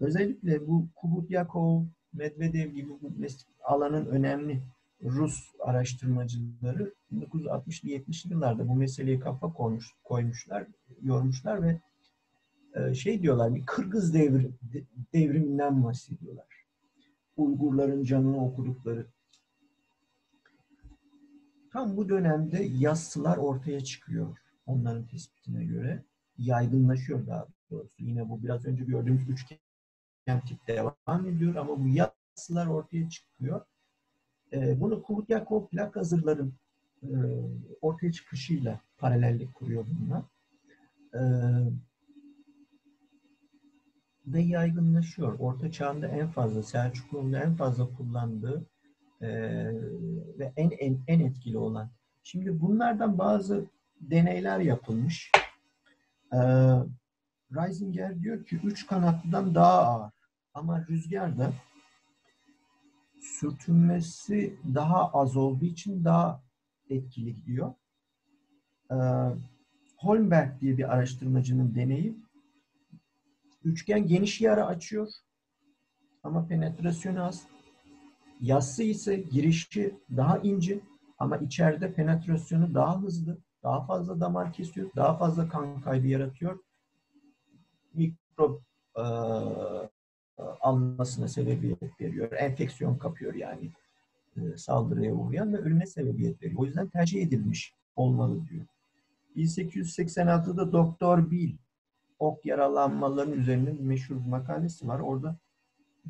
B: Özellikle bu Kubutyakov, Medvedev gibi bu alanın önemli Rus araştırmacıları 1960'lı 70'li yıllarda bu meseleye kafa koymuş, koymuşlar, yormuşlar ve e, şey diyorlar bir Kırgız devri, devriminden bahsediyorlar. Uygurların canını okudukları. Tam bu dönemde yassılar ortaya çıkıyor onların tespitine göre. Yaygınlaşıyor daha doğrusu. Yine bu biraz önce gördüğümüz üçgen tip devam ediyor ama bu yassılar ortaya çıkıyor. E, bunu Kubutyakov plak hazırların e, ortaya çıkışıyla paralellik kuruyor bununla. E, ve yaygınlaşıyor. Orta çağında en fazla, Selçuklu'nun en fazla kullandığı e, ve en, en en etkili olan. Şimdi bunlardan bazı deneyler yapılmış. E, Reisinger diyor ki üç kanatlıdan daha ağır. Ama rüzgarda sürtünmesi daha az olduğu için daha etkili gidiyor. E, Holmberg diye bir araştırmacının deneyi Üçgen geniş yara açıyor ama penetrasyonu az. Yassı ise girişi daha ince ama içeride penetrasyonu daha hızlı, daha fazla damar kesiyor, daha fazla kan kaybı yaratıyor. Mikrop e, almasına sebebiyet veriyor. Enfeksiyon kapıyor yani e, saldırıya uğrayan ve ölüme sebebiyet veriyor. O yüzden tercih edilmiş olmalı diyor. 1886'da Doktor Bill ok yaralanmaların üzerine meşhur bir makalesi var. Orada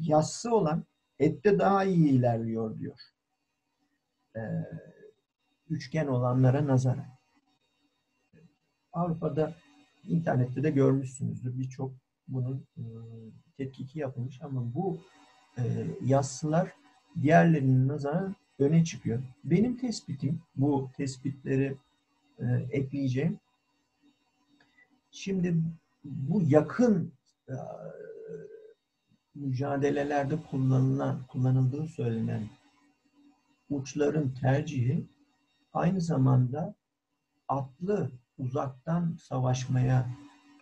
B: yassı olan ette daha iyi ilerliyor diyor. Ee, üçgen olanlara nazaran. Avrupa'da internette de görmüşsünüzdür. Birçok bunun e, tetkiki yapılmış ama bu e, yassılar diğerlerinin nazaran öne çıkıyor. Benim tespitim, bu tespitleri e, ekleyeceğim. Şimdi bu yakın e, mücadelelerde kullanılan, kullanıldığı söylenen uçların tercihi aynı zamanda atlı uzaktan savaşmaya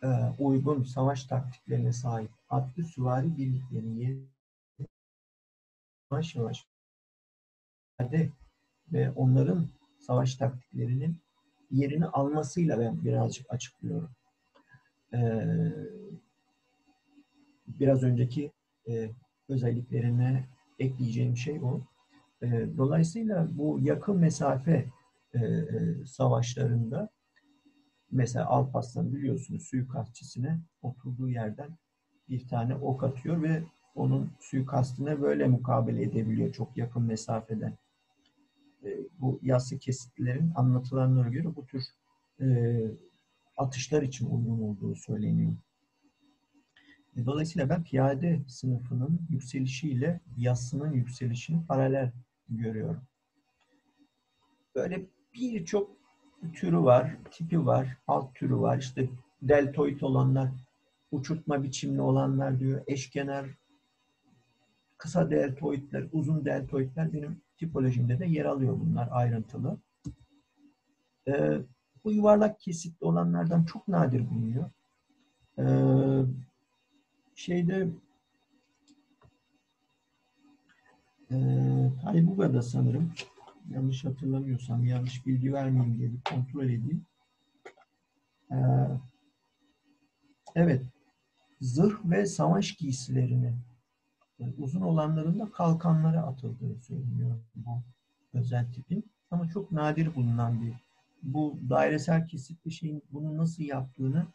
B: e, uygun savaş taktiklerine sahip atlı süvari birliklerini yavaş yavaş ve onların savaş taktiklerinin yerini almasıyla ben birazcık açıklıyorum. Ee, biraz önceki e, özelliklerine ekleyeceğim şey o. Ee, dolayısıyla bu yakın mesafe e, e, savaşlarında mesela Alparslan biliyorsunuz suikastçisine oturduğu yerden bir tane ok atıyor ve onun suikastine böyle mukabele edebiliyor çok yakın mesafeden. bu yassı kesitlerin anlatılanlara göre bu tür atışlar için uygun olduğu söyleniyor. E, dolayısıyla ben piyade sınıfının yükselişiyle yassının yükselişini paralel görüyorum. Böyle birçok türü var, tipi var, alt türü var. İşte deltoid olanlar, uçurtma biçimli olanlar diyor, eşkenar, kısa deltoidler, uzun deltoidler benim tipolojimde de yer alıyor bunlar ayrıntılı. Ee, bu yuvarlak kesitli olanlardan çok nadir bulunuyor. Ee, şeyde e, Taybuga'da sanırım yanlış hatırlamıyorsam yanlış bilgi vermeyeyim diye bir kontrol edeyim. Ee, evet zırh ve savaş giysilerini e, uzun olanlarında kalkanlara atıldığı söyleniyor bu özel tipin. Ama çok nadir bulunan bir bu dairesel kesitli şeyin bunu nasıl yaptığını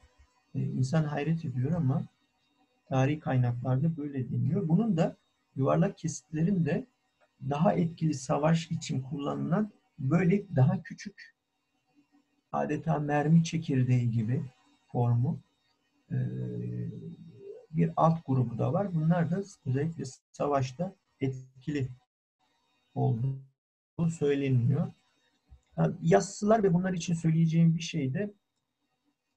B: e, insan hayret ediyor ama tarihi kaynaklarda böyle deniyor. Bunun da yuvarlak kesitlerin de daha etkili savaş için kullanılan böyle daha küçük adeta mermi çekirdeği gibi formu e, bir alt grubu da var. Bunlar da özellikle savaşta etkili olduğu söyleniyor. Yassılar ve bunlar için söyleyeceğim bir şey de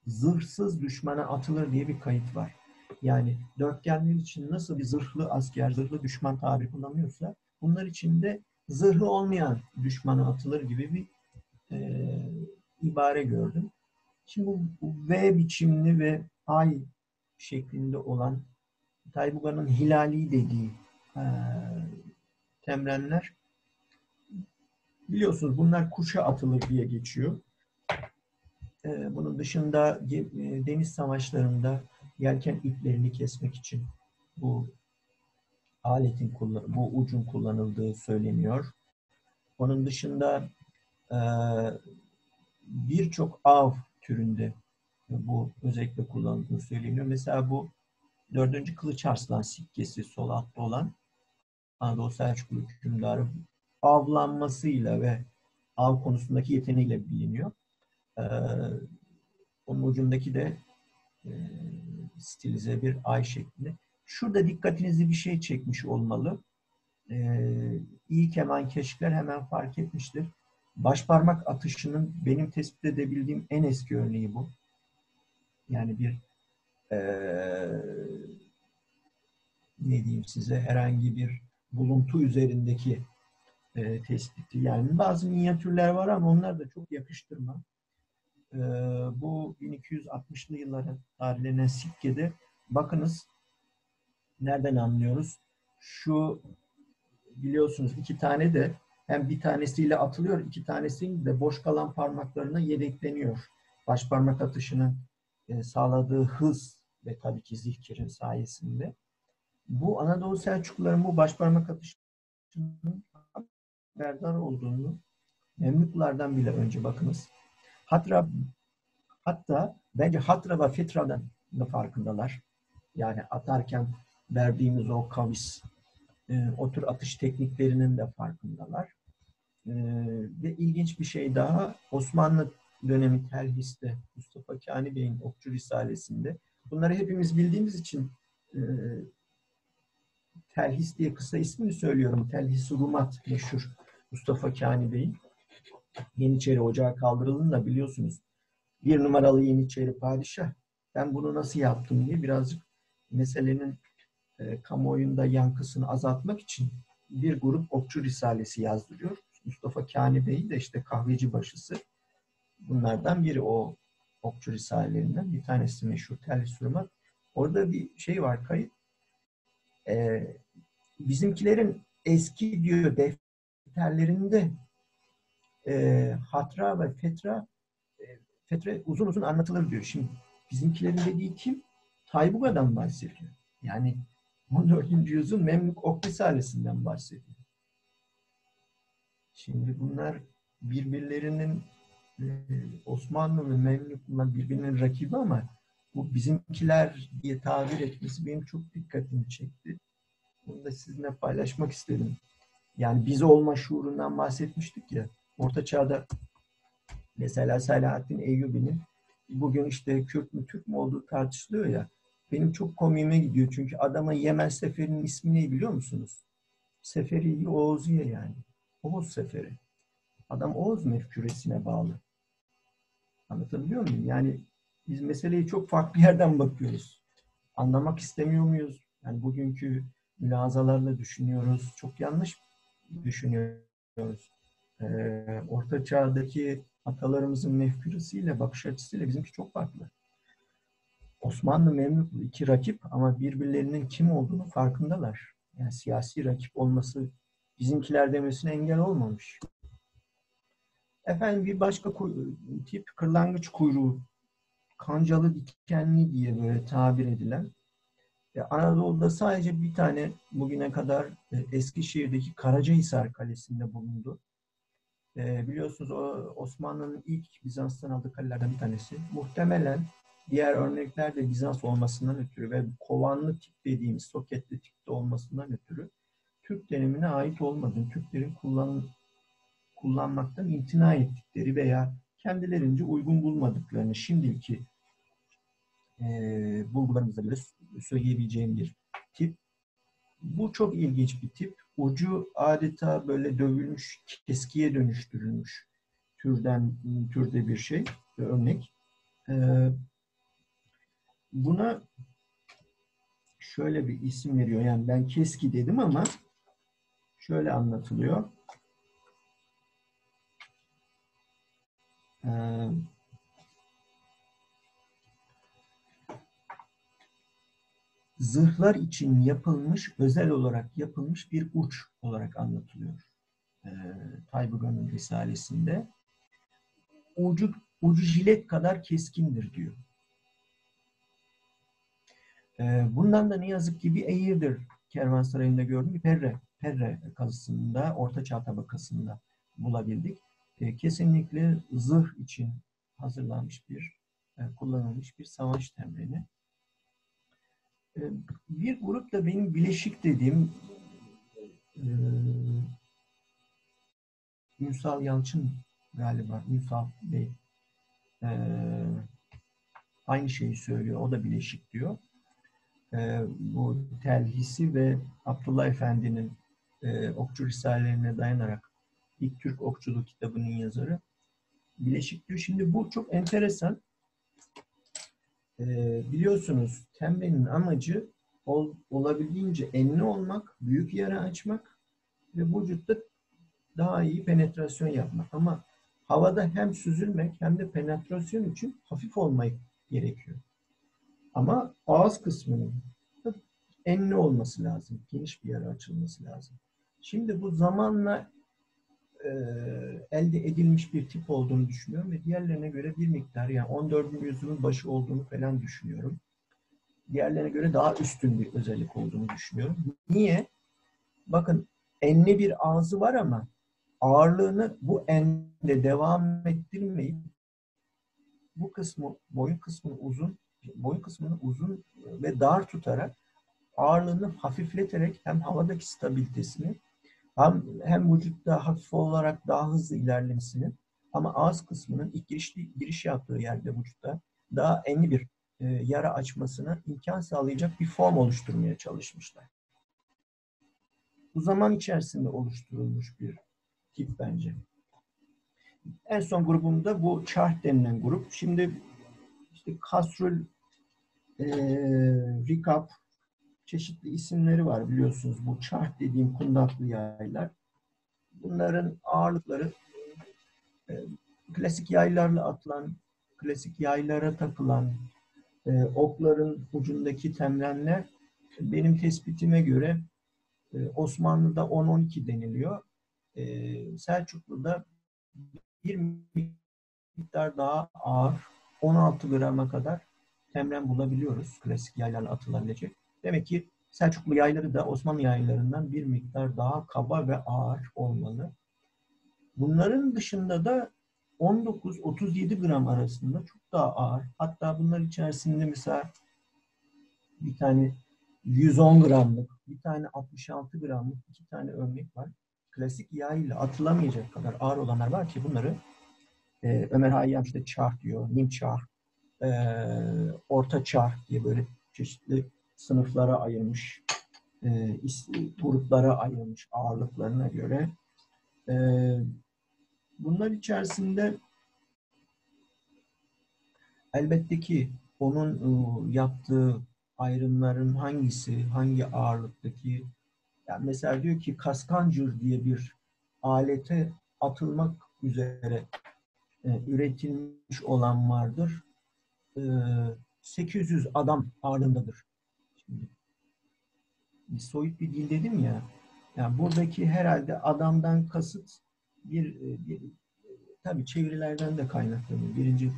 B: zırhsız düşmana atılır diye bir kayıt var. Yani dörtgenler için nasıl bir zırhlı asker, zırhlı düşman tabiri kullanıyorsa bunlar için de zırhlı olmayan düşmana atılır gibi bir e, ibare gördüm. Şimdi bu, bu V biçimli ve ay şeklinde olan Taybuga'nın hilali dediği e, temrenler biliyorsunuz bunlar kuşa atılır diye geçiyor. E, bunun dışında e, deniz savaşlarında yelken iplerini kesmek için bu aletin bu ucun kullanıldığı söyleniyor. Onun dışında e, birçok av türünde bu özellikle kullanıldığı söyleniyor. Mesela bu dördüncü Kılıç Arslan sikkesi sol altta olan Anadolu Selçuklu hükümdarı avlanmasıyla ve av konusundaki yeteneğiyle biliniyor. Ee, onun ucundaki de e, stilize bir ay şeklinde. Şurada dikkatinizi bir şey çekmiş olmalı. Ee, iyi kemankeşler hemen fark etmiştir. Başparmak atışının benim tespit edebildiğim en eski örneği bu. Yani bir e, ne diyeyim size herhangi bir buluntu üzerindeki e, tespiti. Yani bazı minyatürler var ama onlar da çok yakıştırma. E, bu 1260'lı yılların tarihlenen Sikke'de bakınız nereden anlıyoruz? Şu biliyorsunuz iki tane de hem bir tanesiyle atılıyor, iki tanesinin de boş kalan parmaklarına yedekleniyor. Baş parmak atışının e, sağladığı hız ve tabii ki zihkirin sayesinde. Bu Anadolu Selçukluların bu baş parmak atışının haberdar olduğunu Memluklardan bile önce bakınız. Hatra, hatta bence Hatra ve Fetra'dan da farkındalar. Yani atarken verdiğimiz o kavis, e, o tür atış tekniklerinin de farkındalar. E, ve ilginç bir şey daha, Osmanlı dönemi telhiste, Mustafa Kani Bey'in Okçu Risalesi'nde, bunları hepimiz bildiğimiz için e, telhis diye kısa ismini söylüyorum. Telhis Rumat meşhur Mustafa Kani Bey'in. Yeniçeri Ocağı kaldırıldığında biliyorsunuz bir numaralı Yeniçeri padişah ben bunu nasıl yaptım diye birazcık meselenin e, kamuoyunda yankısını azaltmak için bir grup okçu risalesi yazdırıyor. Mustafa Kani Bey de işte kahveci başısı. Bunlardan biri o okçu risalelerinden. Bir tanesi meşhur Telli Sürmat. Orada bir şey var kayıt. E, bizimkilerin eski diyor defterlerinde e, hatra ve fetra e, fetre uzun uzun anlatılır diyor. Şimdi bizimkilerin dediği kim? Taybuga'dan bahsediyor. Yani 14. yüzyıl Memlük Ok Risalesi'nden bahsediyor. Şimdi bunlar birbirlerinin e, Osmanlı ve Memlük bunlar birbirinin rakibi ama bu bizimkiler diye tabir etmesi benim çok dikkatimi çekti. Bunu da sizinle paylaşmak istedim. Yani biz olma şuurundan bahsetmiştik ya. Orta Çağ'da mesela Selahaddin Eyyubi'nin bugün işte Kürt mü Türk mü olduğu tartışılıyor ya. Benim çok komiğime gidiyor çünkü adama Yemen Seferi'nin ismi ne biliyor musunuz? Seferi Oğuz'ye yani. Oğuz Seferi. Adam Oğuz mefküresine bağlı. Anlatabiliyor muyum? Yani biz meseleyi çok farklı [laughs] yerden bakıyoruz. Anlamak istemiyor muyuz? Yani bugünkü mülazalarla düşünüyoruz. Çok yanlış düşünüyoruz. Ee, Orta Çağ'daki atalarımızın mefküresiyle, bakış açısıyla bizimki çok farklı. Osmanlı Memluklu iki rakip ama birbirlerinin kim olduğunu farkındalar. Yani siyasi rakip olması bizimkiler demesine engel olmamış. Efendim bir başka tip kırlangıç kuyruğu kancalı dikenli diye böyle tabir edilen e, Anadolu'da sadece bir tane bugüne kadar e, Eskişehir'deki Karacahisar Kalesi'nde bulundu. E, biliyorsunuz o Osmanlı'nın ilk Bizans'tan aldığı kalelerden bir tanesi. Muhtemelen diğer örnekler de Bizans olmasından ötürü ve kovanlı tip dediğimiz soketli tipte olmasından ötürü Türk dönemine ait olmadığını, Türklerin kullan, kullanmaktan imtina ettikleri veya kendilerince uygun bulmadıklarını şimdiki e, bulgularımıza göre söyleyebileceğim bir tip. Bu çok ilginç bir tip. Ucu adeta böyle dövülmüş, keskiye dönüştürülmüş türden türde bir şey, bir örnek. Ee, buna şöyle bir isim veriyor. Yani ben keski dedim ama şöyle anlatılıyor. Ee, zırhlar için yapılmış, özel olarak yapılmış bir uç olarak anlatılıyor. E, Tayburgan'ın Risalesi'nde. Ucu, ucu jilet kadar keskindir diyor. E, bundan da ne yazık ki bir eğirdir kervansarayında gördüm. Bir perre, perre kazısında, orta çağ tabakasında bulabildik. E, kesinlikle zırh için hazırlanmış bir, e, kullanılmış bir savaş temreni. Ee, bir grup da benim bileşik dediğim e, Ünsal Yalçın galiba. Ünsal Bey e, aynı şeyi söylüyor. O da bileşik diyor. E, bu telhisi ve Abdullah Efendi'nin e, okçu risalelerine dayanarak ilk Türk okçuluk kitabının yazarı bileşik diyor. Şimdi bu çok enteresan. E, biliyorsunuz tembenin amacı ol, olabildiğince enli olmak, büyük yara açmak ve vücutta daha iyi penetrasyon yapmak. Ama havada hem süzülmek hem de penetrasyon için hafif olmak gerekiyor. Ama ağız kısmının enli olması lazım. Geniş bir yara açılması lazım. Şimdi bu zamanla e, elde edilmiş bir tip olduğunu düşünüyorum ve diğerlerine göre bir miktar yani 14. yüzyılın başı olduğunu falan düşünüyorum. Diğerlerine göre daha üstün bir özellik olduğunu düşünüyorum. Niye? Bakın enli bir ağzı var ama ağırlığını bu ende devam ettirmeyip bu kısmı, boyun kısmını uzun, boyun kısmını uzun ve dar tutarak ağırlığını hafifleterek hem havadaki stabilitesini hem, hem vücutta hafif olarak daha hızlı ilerlemesini ama ağız kısmının ilk giriş, giriş yaptığı yerde vücutta daha enli bir e, yara açmasına imkan sağlayacak bir form oluşturmaya çalışmışlar. Bu zaman içerisinde oluşturulmuş bir tip bence. En son grubumda bu chart denilen grup. Şimdi işte Kasrül, e, Rikap, çeşitli isimleri var biliyorsunuz. Bu çarh dediğim kundaklı yaylar. Bunların ağırlıkları e, klasik yaylarla atılan, klasik yaylara takılan e, okların ucundaki temrenler benim tespitime göre e, Osmanlı'da 10-12 deniliyor. E, Selçuklu'da bir miktar daha ağır 16 grama kadar temren bulabiliyoruz klasik yaylarla atılabilecek. Demek ki Selçuklu yayları da Osmanlı yaylarından bir miktar daha kaba ve ağır olmalı. Bunların dışında da 19-37 gram arasında çok daha ağır. Hatta bunlar içerisinde mesela bir tane 110 gramlık, bir tane 66 gramlık iki tane örnek var. Klasik yağ ile atılamayacak kadar ağır olanlar var ki bunları e, Ömer Hayyam işte çar diyor, nim çar, e, orta çar diye böyle çeşitli sınıflara ayırmış, e, gruplara ayırmış ağırlıklarına göre. E, bunlar içerisinde elbette ki onun e, yaptığı ayrımların hangisi, hangi ağırlıktaki yani mesela diyor ki kaskancır diye bir alete atılmak üzere e, üretilmiş olan vardır. E, 800 adam ağırlığındadır. Soyut bir dil dedim ya. Yani buradaki herhalde adamdan kasıt bir, bir tabii çevirilerden de kaynaklanıyor. Birinci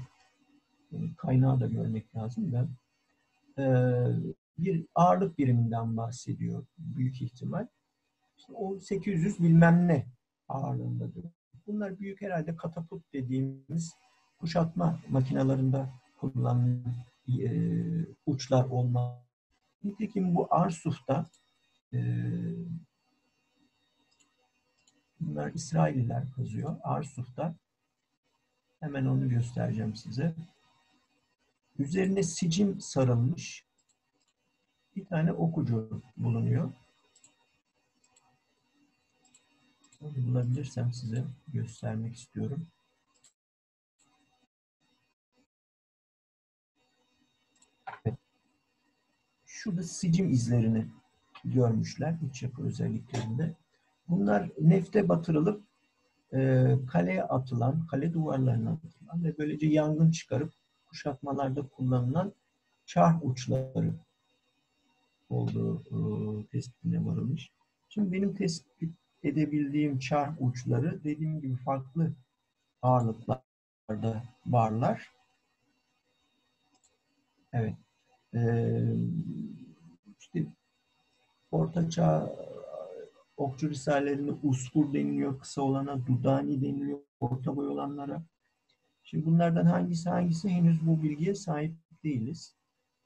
B: kaynağı da görmek lazım da bir ağırlık biriminden bahsediyor büyük ihtimal. İşte o 800 bilmem ne ağırlığındadır. Bunlar büyük herhalde katapult dediğimiz kuşatma makinalarında kullanılan e, uçlar olma. Nitekim bu Arsuf'ta e, bunlar İsrailliler kazıyor. Arsuf'ta hemen onu göstereceğim size. Üzerine sicim sarılmış bir tane okucu bulunuyor. Onu bulabilirsem size göstermek istiyorum. Şurada sicim izlerini görmüşler iç yapı özelliklerinde. Bunlar nefte batırılıp e, kaleye atılan, kale duvarlarına atılan ve böylece yangın çıkarıp kuşatmalarda kullanılan çarh uçları olduğu e, tespitine varılmış. Şimdi benim tespit edebildiğim çarh uçları dediğim gibi farklı ağırlıklarda varlar. Evet. Ee, Orta Çağ okçu risalelerinde uskur deniliyor, kısa olana dudani deniliyor, orta boy olanlara. Şimdi bunlardan hangisi hangisi henüz bu bilgiye sahip değiliz.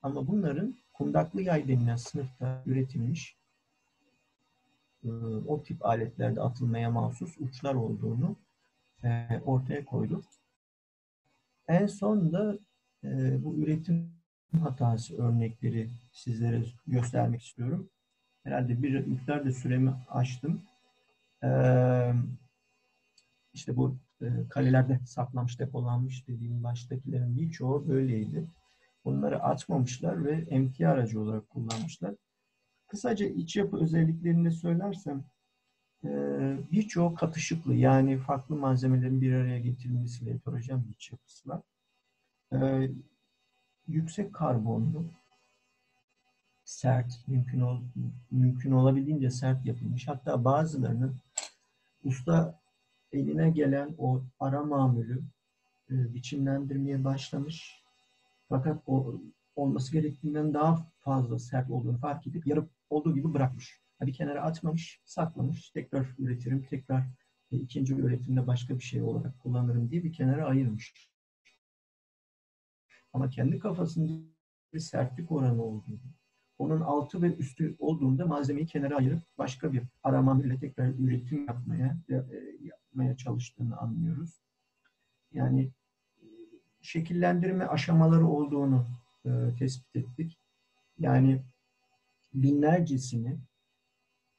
B: Ama bunların kundaklı yay denilen sınıfta üretilmiş e, o tip aletlerde atılmaya mahsus uçlar olduğunu e, ortaya koyduk. En son da e, bu üretim hatası örnekleri sizlere göstermek istiyorum. Herhalde bir miktar da süremi açtım. İşte bu kalelerde saklanmış, depolanmış dediğim baştakilerin birçoğu böyleydi. Bunları açmamışlar ve emtia aracı olarak kullanmışlar. Kısaca iç yapı özelliklerini söylersem e, birçoğu katışıklı yani farklı malzemelerin bir araya getirilmesiyle heterojen bir iç yapısı var. E, yüksek karbonlu, sert, mümkün ol, mümkün olabildiğince sert yapılmış. Hatta bazılarının usta eline gelen o ara mamülü e, biçimlendirmeye başlamış. Fakat o olması gerektiğinden daha fazla sert olduğunu fark edip yarıp olduğu gibi bırakmış. Bir kenara atmamış, saklamış. Tekrar üretirim, tekrar e, ikinci üretimde başka bir şey olarak kullanırım diye bir kenara ayırmış. Ama kendi kafasında bir sertlik oranı olduğunu, onun altı ve üstü olduğunda malzemeyi kenara ayırıp başka bir arama ile tekrar üretim yapmaya e, yapmaya çalıştığını anlıyoruz. Yani e, şekillendirme aşamaları olduğunu e, tespit ettik. Yani binlercesini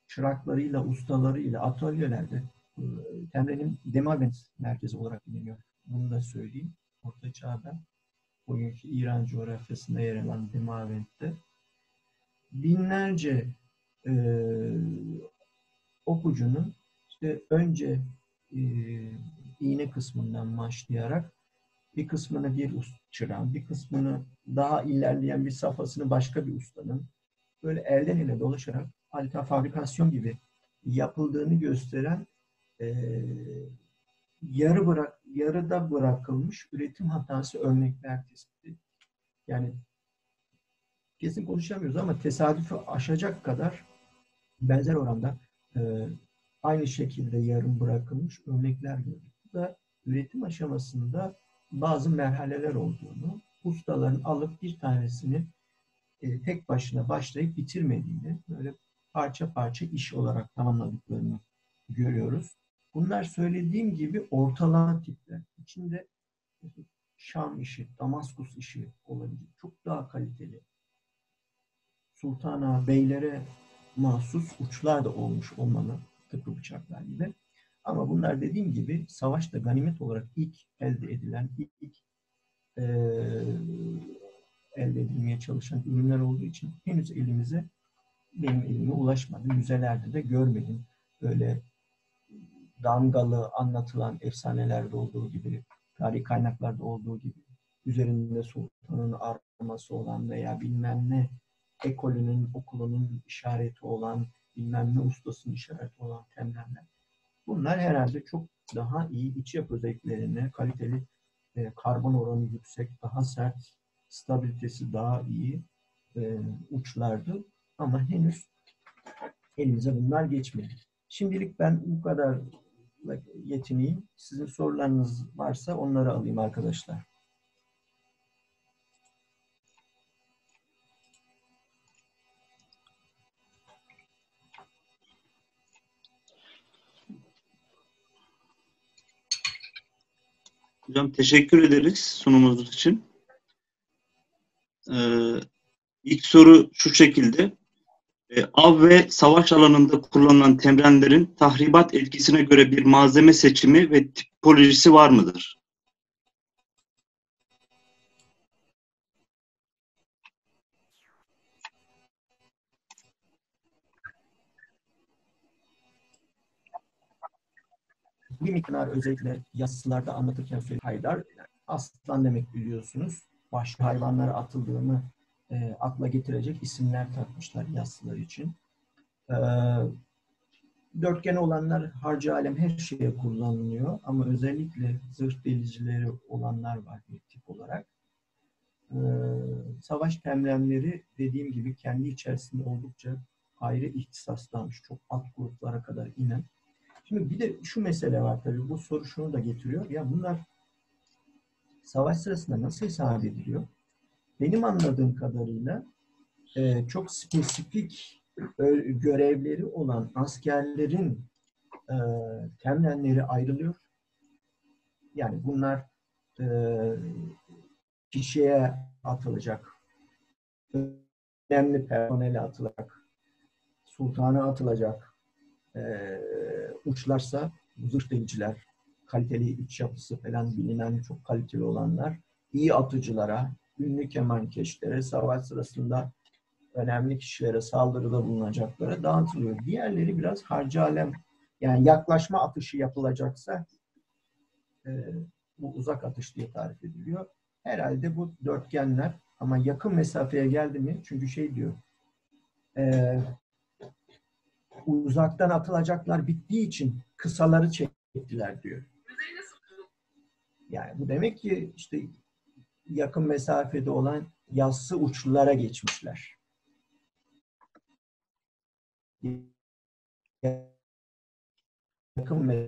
B: çıraklarıyla, ustalarıyla atölyelerde e, Temre'nin Demavent merkezi olarak biliniyor. Bunu da söyleyeyim. Orta Çağ'da bugünkü İran coğrafyasında yer alan Demavent'te binlerce e, okucunun işte önce e, iğne kısmından başlayarak bir kısmını bir çıran, bir kısmını daha ilerleyen bir safhasını başka bir ustanın böyle elden ele dolaşarak adeta fabrikasyon gibi yapıldığını gösteren e, yarı bırak yarıda bırakılmış üretim hatası örnekler tespit Yani kesin konuşamıyoruz ama tesadüfü aşacak kadar benzer oranda e, aynı şekilde yarım bırakılmış örnekler gördük. Bu da üretim aşamasında bazı merhaleler olduğunu, ustaların alıp bir tanesini e, tek başına başlayıp bitirmediğini, böyle parça parça iş olarak tamamladıklarını görüyoruz. Bunlar söylediğim gibi ortalama tipler. İçinde Şam işi, Damaskus işi olabilir. Çok daha kaliteli. Sultana, beylere mahsus uçlar da olmuş olmalı. Tıpkı bıçaklar gibi. Ama bunlar dediğim gibi savaşta ganimet olarak ilk elde edilen, ilk, ilk e, elde edilmeye çalışan ürünler olduğu için henüz elimize benim elime ulaşmadı. Müzelerde de görmedim. Böyle damgalı anlatılan efsanelerde olduğu gibi, tarihi kaynaklarda olduğu gibi üzerinde sultanın arması olan veya bilmem ne ekolünün, okulunun işareti olan, bilmem ne ustasının işareti olan temrenler. Bunlar herhalde çok daha iyi iç yapı özelliklerine, kaliteli e, karbon oranı yüksek, daha sert, stabilitesi daha iyi e, uçlardı. Ama henüz elimize bunlar geçmedi. Şimdilik ben bu kadar yetineyim. Sizin sorularınız varsa onları alayım arkadaşlar.
A: Hocam teşekkür ederiz sunumunuz için. Ee, ilk soru şu şekilde. Ee, av ve savaş alanında kullanılan temrenlerin tahribat etkisine göre bir malzeme seçimi ve tipolojisi var mıdır?
B: Bir miktar özellikle yazılarda anlatırken söyledi Haydar. Aslan demek biliyorsunuz. Vahşi hayvanlara atıldığını e, akla getirecek isimler takmışlar yazılar için. E, dörtgen olanlar harcı alem her şeye kullanılıyor ama özellikle zırh delicileri olanlar var bir tip olarak. E, savaş temrenleri dediğim gibi kendi içerisinde oldukça ayrı ihtisaslanmış, çok alt gruplara kadar inen Şimdi bir de şu mesele var tabii. Bu soru şunu da getiriyor. Ya bunlar savaş sırasında nasıl hesap ediliyor? Benim anladığım kadarıyla e, çok spesifik görevleri olan askerlerin e, temlenleri ayrılıyor. Yani bunlar e, kişiye atılacak, önemli personele atılacak, sultana atılacak, e, uçlarsa zırh deliciler, kaliteli iç yapısı falan bilinen çok kaliteli olanlar, iyi atıcılara, ünlü kemankeşlere, savaş sırasında önemli kişilere saldırıda bulunacaklara dağıtılıyor. Diğerleri biraz harcı alem, yani yaklaşma atışı yapılacaksa e, bu uzak atış diye tarif ediliyor. Herhalde bu dörtgenler ama yakın mesafeye geldi mi? Çünkü şey diyor, e, uzaktan atılacaklar bittiği için kısaları çektiler diyor. Yani bu demek ki işte yakın mesafede olan yassı uçlulara geçmişler. Yakın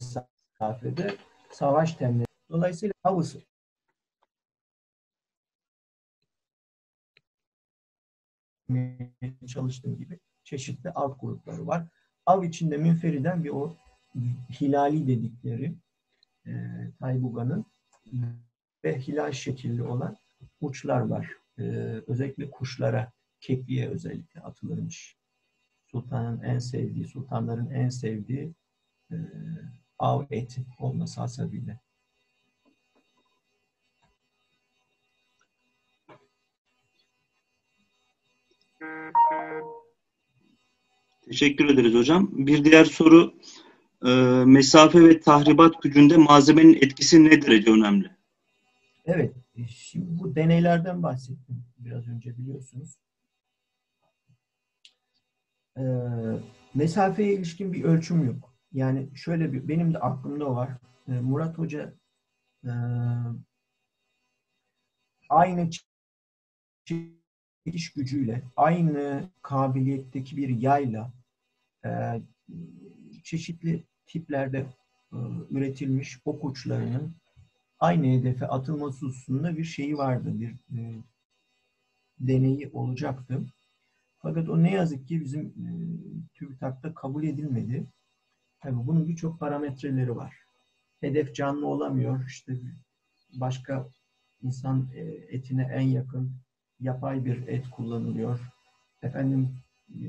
B: mesafede savaş temeli. Dolayısıyla havası çalıştığım gibi çeşitli alt grupları var. Av içinde münferiden bir o hilali dedikleri e, Taybuga'nın ve hilal şekilli olan uçlar var. E, özellikle kuşlara, kekliğe özellikle atılırmış. Sultanın en sevdiği, sultanların en sevdiği e, av eti olması hasebiyle.
A: Teşekkür ederiz hocam. Bir diğer soru e, mesafe ve tahribat gücünde malzemenin etkisi ne derece önemli?
B: Evet. E, şimdi bu deneylerden bahsettim biraz önce biliyorsunuz. E, mesafeye ilişkin bir ölçüm yok. Yani şöyle bir benim de aklımda var. E, Murat Hoca e, aynı çekiş gücüyle, aynı kabiliyetteki bir yayla e, çeşitli tiplerde e, üretilmiş ok uçlarının aynı hedefe atılması hususunda bir şeyi vardı, bir e, deneyi olacaktı. Fakat o ne yazık ki bizim e, TÜBİTAK'ta kabul edilmedi. Tabii bunun birçok parametreleri var. Hedef canlı olamıyor. İşte başka insan e, etine en yakın yapay bir et kullanılıyor. Efendim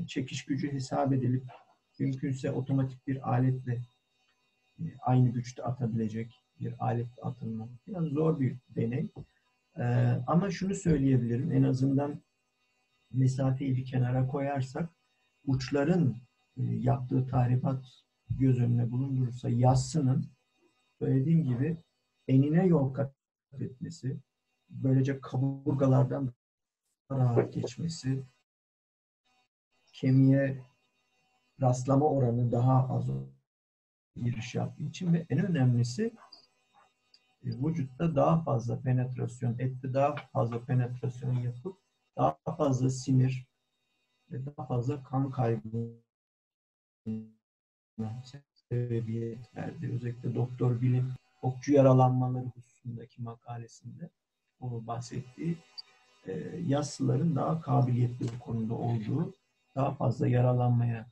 B: çekiş gücü hesap edilip mümkünse otomatik bir aletle e, aynı güçte atabilecek bir alet atılma. Biraz zor bir deney. E, ama şunu söyleyebilirim. En azından mesafeyi bir kenara koyarsak uçların e, yaptığı tahribat göz önüne bulundurursa yassının söylediğim gibi enine yol kat etmesi, böylece kaburgalardan rahat geçmesi, kemiğe rastlama oranı daha az giriş yaptığı için ve en önemlisi e, vücutta daha fazla penetrasyon, ette daha fazla penetrasyon yapıp daha fazla sinir ve daha fazla kan kaybı sebebiyet verdi. Özellikle doktor bilim okçu yaralanmaları hususundaki makalesinde o bahsettiği e, yaslıların daha kabiliyetli bir konuda olduğu, daha fazla yaralanmaya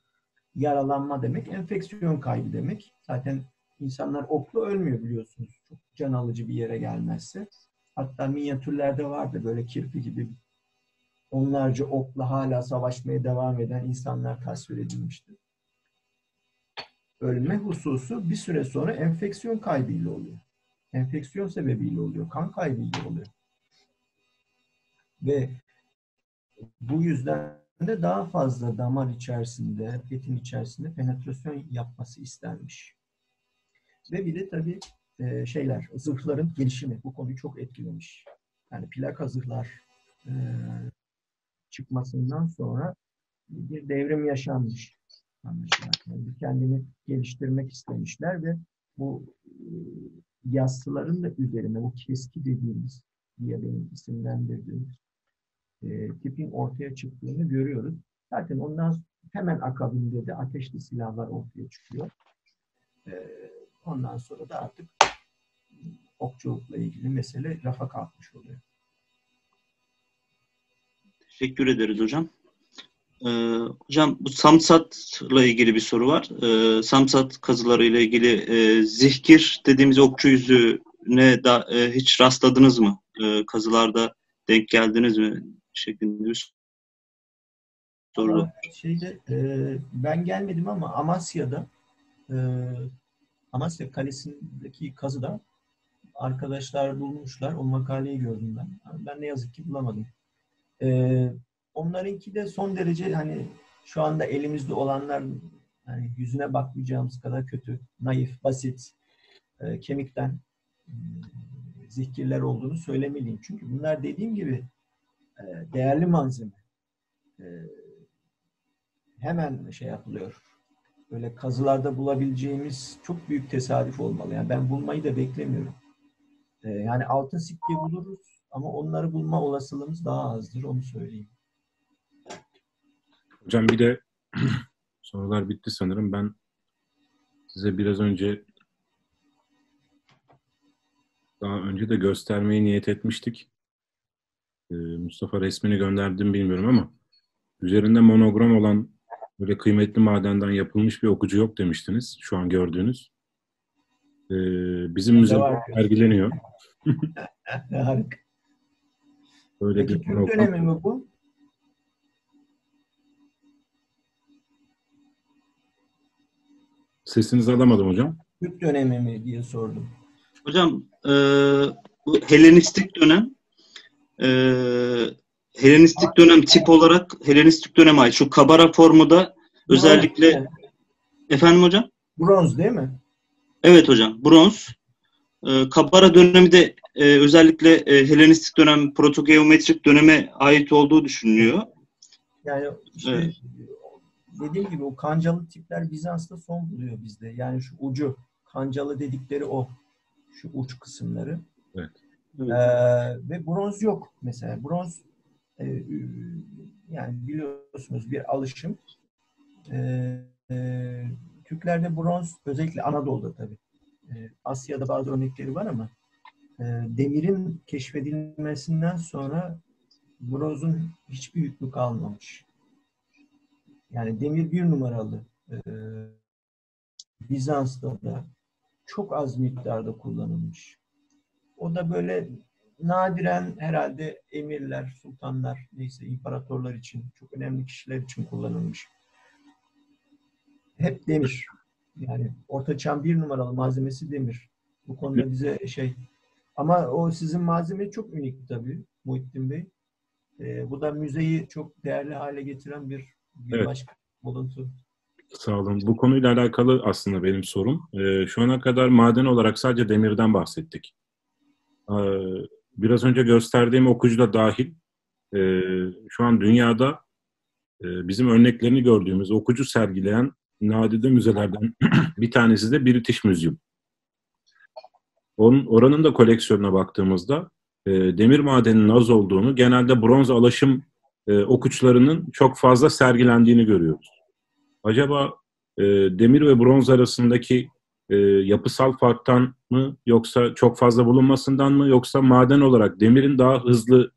B: yaralanma demek enfeksiyon kaybı demek. Zaten insanlar okla ölmüyor biliyorsunuz. Çok can alıcı bir yere gelmezse. Hatta minyatürlerde vardı böyle kirpi gibi onlarca okla hala savaşmaya devam eden insanlar tasvir edilmişti. Ölme hususu bir süre sonra enfeksiyon kaybıyla oluyor. Enfeksiyon sebebiyle oluyor. Kan kaybıyla oluyor. Ve bu yüzden de daha fazla damar içerisinde, etin içerisinde penetrasyon yapması istenmiş. Ve bir de tabii e, şeyler, zırhların gelişimi bu konuyu çok etkilemiş. Yani plaka zırhlar e, çıkmasından sonra bir devrim yaşanmış. Yani kendini geliştirmek istemişler ve bu e, yassıların da üzerine, bu keski dediğimiz diye benim isimlendirdiğimiz e, tipin ortaya çıktığını görüyoruz. Zaten ondan hemen akabinde de ateşli silahlar ortaya çıkıyor. E, ondan sonra da artık okçulukla ilgili mesele rafa kalkmış oluyor.
A: Teşekkür ederiz hocam. Ee, hocam bu Samsat'la ilgili bir soru var. Ee, Samsat kazıları ile ilgili e, zihkir dediğimiz okçu yüzüne da, e, hiç rastladınız mı? E, kazılarda denk geldiniz mi? Şeklinde bir soru.
B: Şeyde, e, ben gelmedim ama Amasya'da e, Amasya Kalesi'ndeki kazıda arkadaşlar bulmuşlar. O makaleyi gördüm ben. Ben ne yazık ki bulamadım. E, onlarınki de son derece hani şu anda elimizde olanlar hani yüzüne bakmayacağımız kadar kötü, naif, basit, e, kemikten e, zikirler olduğunu söylemeliyim. Çünkü bunlar dediğim gibi değerli malzeme. E, hemen şey yapılıyor. Böyle kazılarda bulabileceğimiz çok büyük tesadüf olmalı. Yani ben bulmayı da beklemiyorum. E, yani altın sikke buluruz ama onları bulma olasılığımız daha azdır. Onu söyleyeyim.
C: Hocam bir de [clears throat] sorular bitti sanırım. Ben size biraz önce daha önce de göstermeyi niyet etmiştik. Ee, Mustafa resmini gönderdim bilmiyorum ama üzerinde monogram olan böyle kıymetli madenden yapılmış bir okucu yok demiştiniz. Şu an gördüğünüz. Ee, bizim müzede sergileniyor. [laughs]
B: Harika.
C: Böyle
B: Peki bir Türk dönemi mi bu?
C: Sesinizi alamadım hocam.
B: Türk dönemi mi diye sordum.
A: Hocam e, bu Helenistik dönem e, Helenistik dönem tip olarak Helenistik döneme ait. Şu kabara formu da özellikle evet. efendim hocam?
B: Bronz değil mi?
A: Evet hocam. Bronz. E, kabara dönemi de e, özellikle e, Helenistik dönem protogeometrik döneme ait olduğu düşünülüyor.
B: Yani işte evet. dediğim gibi o kancalı tipler Bizans'ta son buluyor bizde. Yani şu ucu kancalı dedikleri o. Şu uç kısımları.
C: Evet.
B: Ee, ve bronz yok mesela. Bronz e, yani biliyorsunuz bir alışım. Ee, e, Türklerde bronz özellikle Anadolu'da tabii. Ee, Asya'da bazı örnekleri var ama e, demirin keşfedilmesinden sonra bronzun hiçbir hükmü kalmamış. Yani demir bir numaralı. E, Bizans'ta da çok az miktarda kullanılmış. O da böyle nadiren herhalde emirler, sultanlar, neyse imparatorlar için, çok önemli kişiler için kullanılmış. Hep demir. Yani orta çağın bir numaralı malzemesi demir. Bu konuda bize şey ama o sizin malzeme çok unik tabii Muhittin Bey. Ee, bu da müzeyi çok değerli hale getiren bir, bir evet. başka buluntu.
C: Sağ olun. Bu konuyla alakalı aslında benim sorum. Ee, şu ana kadar maden olarak sadece demirden bahsettik. Biraz önce gösterdiğim okuyucu da dahil e, şu an dünyada e, bizim örneklerini gördüğümüz okucu sergileyen nadide müzelerden [clears throat] bir tanesi de British Museum. Onun, oranın da koleksiyonuna baktığımızda e, demir madeninin az olduğunu, genelde bronz alaşım e, okuçlarının çok fazla sergilendiğini görüyoruz. Acaba e, demir ve bronz arasındaki e, yapısal farktan mı yoksa çok fazla bulunmasından mı yoksa maden olarak demirin daha hızlı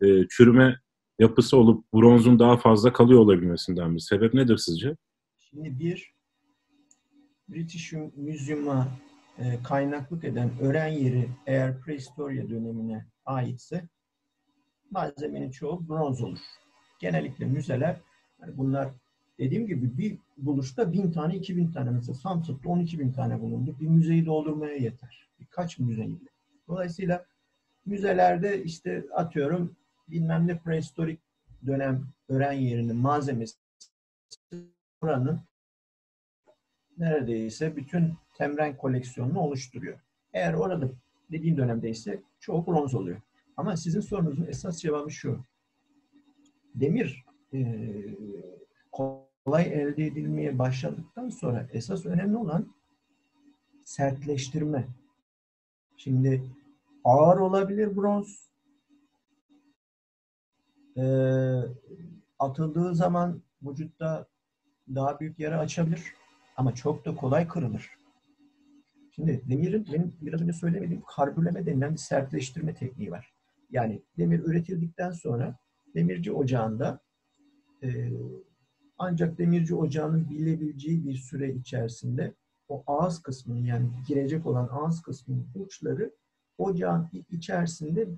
C: e, çürüme yapısı olup bronzun daha fazla kalıyor olabilmesinden mi? Sebep nedir sizce?
B: Şimdi bir British Museum'a e, kaynaklık eden öğren yeri eğer prehistorya dönemine aitse malzemenin çoğu bronz olur. Genellikle müzeler yani bunlar dediğim gibi bir buluşta bin tane, iki bin tane mesela Samsun'da 12 bin tane bulundu. Bir müzeyi doldurmaya yeter. Birkaç müzeyi. Dolayısıyla müzelerde işte atıyorum bilmem ne prehistorik dönem öğren yerinin malzemesi buranın neredeyse bütün temren koleksiyonunu oluşturuyor. Eğer orada dediğim dönemdeyse çoğu bronz oluyor. Ama sizin sorunuzun esas cevabı şu. Demir e, kolay elde edilmeye başladıktan sonra esas önemli olan sertleştirme. Şimdi ağır olabilir bronz. E, atıldığı zaman vücutta daha büyük yara açabilir. Ama çok da kolay kırılır. Şimdi demirin benim biraz önce söylemediğim karbürleme denilen bir sertleştirme tekniği var. Yani demir üretildikten sonra demirci ocağında e, ancak demirci ocağının bilebileceği bir süre içerisinde o ağız kısmının yani girecek olan ağız kısmının uçları ocağın içerisinde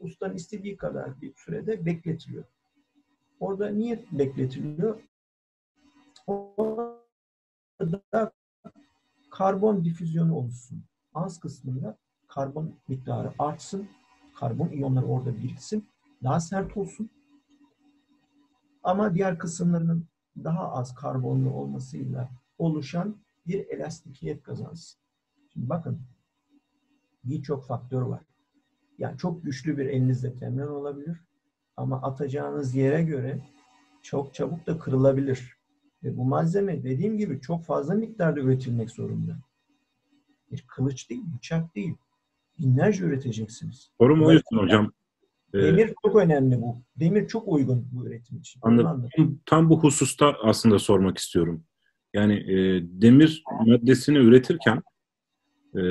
B: ustanın istediği kadar bir sürede bekletiliyor. Orada niye bekletiliyor? Orada karbon difüzyonu oluşsun. Ağız kısmında karbon miktarı artsın. Karbon iyonları orada biriksin. Daha sert olsun. Ama diğer kısımlarının daha az karbonlu olmasıyla oluşan bir elastikiyet kazansın. Şimdi bakın birçok faktör var. Yani çok güçlü bir elinizde temren olabilir ama atacağınız yere göre çok çabuk da kırılabilir. Ve bu malzeme dediğim gibi çok fazla miktarda üretilmek zorunda. Bir kılıç değil, bıçak değil. Binlerce üreteceksiniz.
C: O yüzden hocam.
B: Demir ee, çok önemli bu. Demir çok uygun bu üretim için.
C: Anladım. Tam bu hususta aslında sormak istiyorum. Yani e, demir maddesini üretirken e,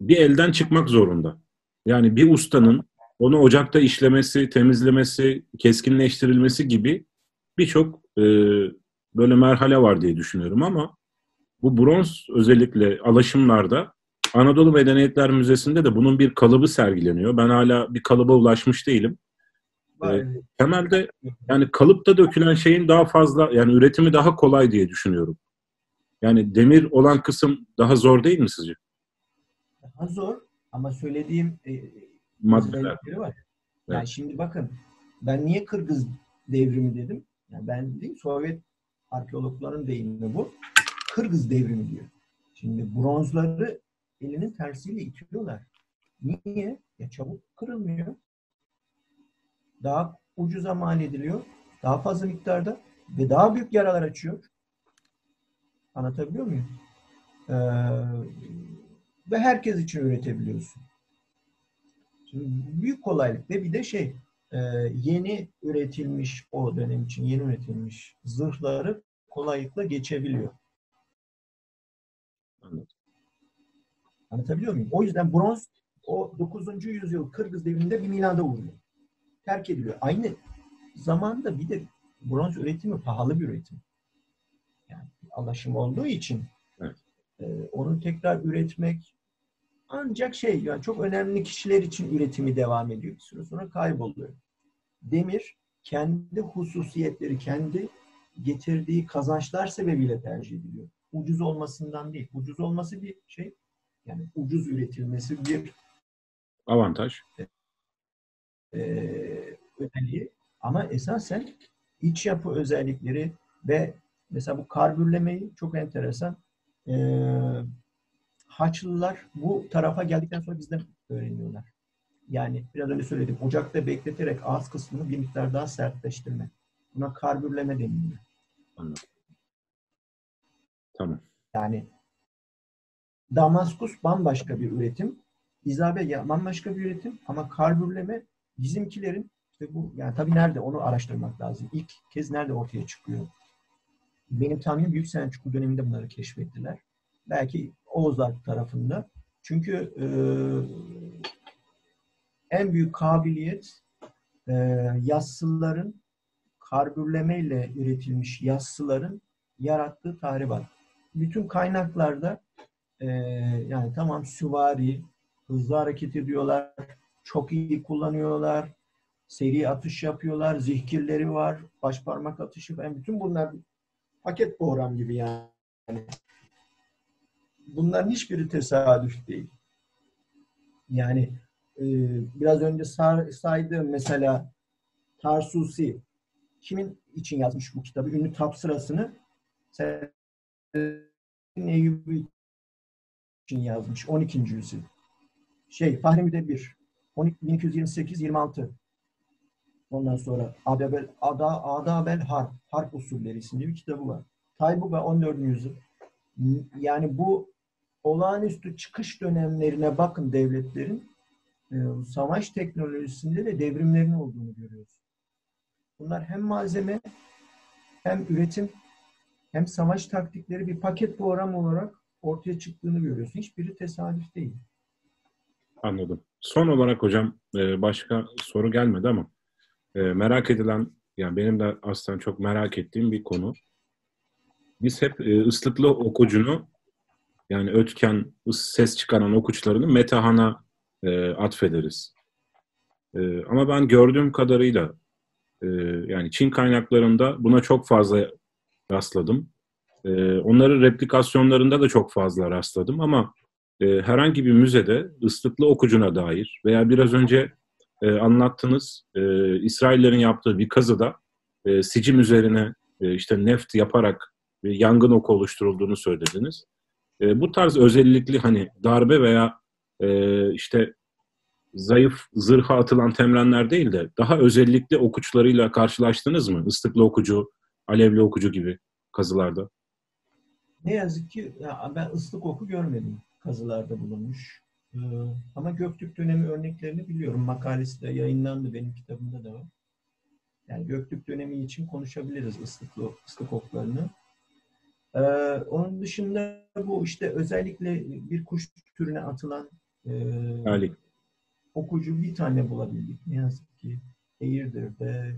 C: bir elden çıkmak zorunda. Yani bir ustanın onu ocakta işlemesi, temizlemesi, keskinleştirilmesi gibi birçok e, böyle merhale var diye düşünüyorum ama bu bronz özellikle alaşımlarda Anadolu Medeniyetler Müzesi'nde de bunun bir kalıbı sergileniyor. Ben hala bir kalıba ulaşmış değilim. E, temelde yani kalıpta dökülen şeyin daha fazla yani üretimi daha kolay diye düşünüyorum. Yani demir olan kısım daha zor değil mi sizce?
B: Daha zor ama söylediğim e,
C: maddeler
B: var. Yani evet. şimdi bakın ben niye Kırgız devrimi dedim? Yani ben değil Sovyet arkeologların deyimi bu. Kırgız devrimi diyor. Şimdi bronzları elinin tersiyle itiyorlar. Niye? Ya çabuk kırılmıyor. Daha ucuza mal ediliyor. Daha fazla miktarda ve daha büyük yaralar açıyor. Anlatabiliyor muyum? Ee, ve herkes için üretebiliyorsun. Şimdi büyük kolaylık ve bir de şey e, yeni üretilmiş o dönem için yeni üretilmiş zırhları kolaylıkla geçebiliyor. Anladım. Anlatabiliyor muyum? O yüzden bronz o 9. yüzyıl Kırgız devrinde bir Milan'da vuruyor. Terk ediliyor. Aynı zamanda bir de bronz üretimi pahalı bir üretim. Yani alaşım olduğu için evet. e, onu tekrar üretmek ancak şey yani çok önemli kişiler için üretimi devam ediyor. Bir süre sonra kayboluyor. Demir kendi hususiyetleri, kendi getirdiği kazançlar sebebiyle tercih ediliyor. Ucuz olmasından değil. Ucuz olması bir şey. Yani ucuz üretilmesi bir
C: avantaj.
B: E, özelliği. Ama esasen iç yapı özellikleri ve mesela bu karbürlemeyi çok enteresan. E, Haçlılar bu tarafa geldikten sonra bizden öğreniyorlar. Yani biraz önce söyledim. Ocakta bekleterek ağız kısmını bir miktar daha sertleştirme. Buna karbürleme deniliyor.
C: Anladım. Tamam.
B: Yani Damaskus bambaşka bir üretim. İzabe bambaşka bir üretim ama karbürleme bizimkilerin işte bu yani tabii nerede onu araştırmak lazım. İlk kez nerede ortaya çıkıyor? Benim tahminim Büyük Selçuklu döneminde bunları keşfettiler. Belki Oğuzlar tarafında. Çünkü e, en büyük kabiliyet e, yassıların karbürlemeyle üretilmiş yassıların yarattığı tahribat. Bütün kaynaklarda e, yani tamam süvari, hızlı hareket ediyorlar, çok iyi kullanıyorlar, seri atış yapıyorlar, zihkirleri var, baş parmak atışı ben bütün bunlar paket program gibi yani. Bunların hiçbiri tesadüf değil. Yani e, biraz önce saydığım mesela Tarsusi kimin için yazmış bu kitabı? Ünlü tapsırasını Eyyubi için yazmış. 12. yüzyıl. Şey, Fahri Müdebir. 1228-26. Ondan sonra Adabel, Ada, Adabel Harp, Harp Usulleri isimli bir kitabı var. Taybuga 14. yüzyıl. Yani bu olağanüstü çıkış dönemlerine bakın devletlerin e, savaş teknolojisinde de devrimlerin olduğunu görüyoruz. Bunlar hem malzeme hem üretim hem savaş taktikleri bir paket program olarak ortaya çıktığını görüyorsun. Hiçbiri tesadüf değil.
C: Anladım. Son olarak hocam e, başka soru gelmedi ama e, merak edilen, yani benim de aslında çok merak ettiğim bir konu. Biz hep e, ıslıklı okucunu yani ötken, ses çıkaran okuçlarını metahana atfederiz. Ama ben gördüğüm kadarıyla yani Çin kaynaklarında buna çok fazla rastladım. Onların replikasyonlarında da çok fazla rastladım ama e, herhangi bir müzede ıslıklı okucuna dair veya biraz önce e, anlattığınız e, İsraillerin yaptığı bir kazıda e, sicim üzerine e, işte neft yaparak bir yangın oku oluşturulduğunu söylediniz. E, bu tarz özellikli hani darbe veya e, işte zayıf zırha atılan temrenler değil de daha özellikle okuçlarıyla karşılaştınız mı? Islıklı okucu, alevli okucu gibi kazılarda.
B: Ne yazık ki ya ben ıslık oku görmedim kazılarda bulunmuş. Ee, ama Göktürk dönemi örneklerini biliyorum. Makalesi de yayınlandı. Benim kitabımda da var. Yani Göktürk dönemi için konuşabiliriz ıslıklı, ıslık oklarını. Ee, onun dışında bu işte özellikle bir kuş türüne atılan e, okucu bir tane bulabildik. Ne yazık ki Eğirdir'de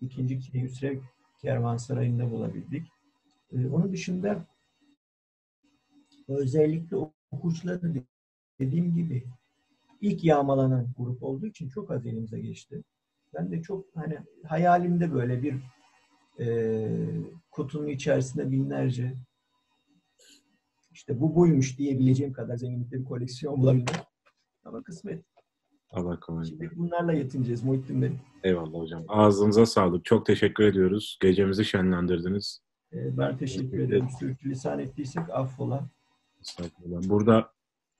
B: ikinci Keyhüsrev Kervansarayı'nda bulabildik. Ee, onun dışında özellikle okuşları dediğim gibi ilk yağmalanan grup olduğu için çok az elimize geçti. Ben de çok hani hayalimde böyle bir e, kutunun içerisinde binlerce işte bu buymuş diyebileceğim kadar zenginlikte bir koleksiyon bulabilmek. Ama kısmet.
C: Allah kolaylık.
B: Şimdi bunlarla yetineceğiz Muhittin Bey.
C: Eyvallah hocam. Ağzınıza sağlık. Çok teşekkür ediyoruz. Gecemizi şenlendirdiniz.
B: Ee, ben teşekkür ederim. Sürçülisan ettiysek affola.
C: Burada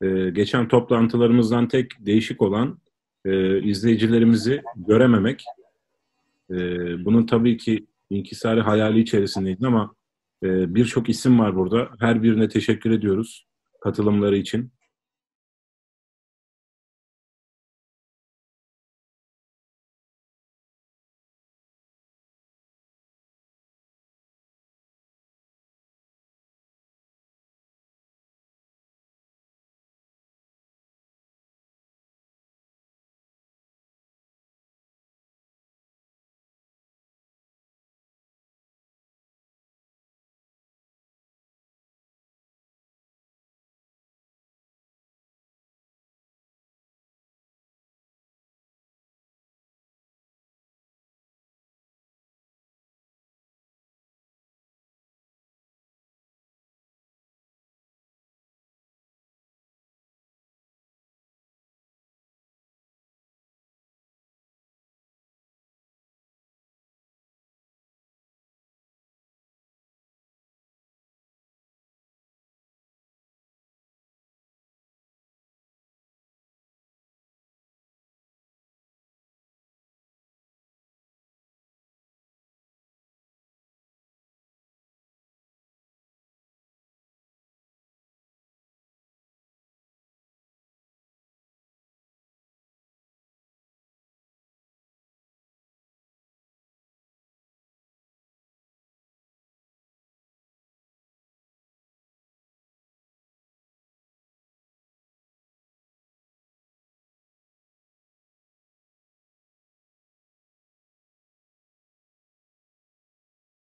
C: e, geçen toplantılarımızdan tek değişik olan e, izleyicilerimizi görememek. E, bunun tabii ki inkisari hayali içerisindeydi ama e, birçok isim var burada. Her birine teşekkür ediyoruz katılımları için.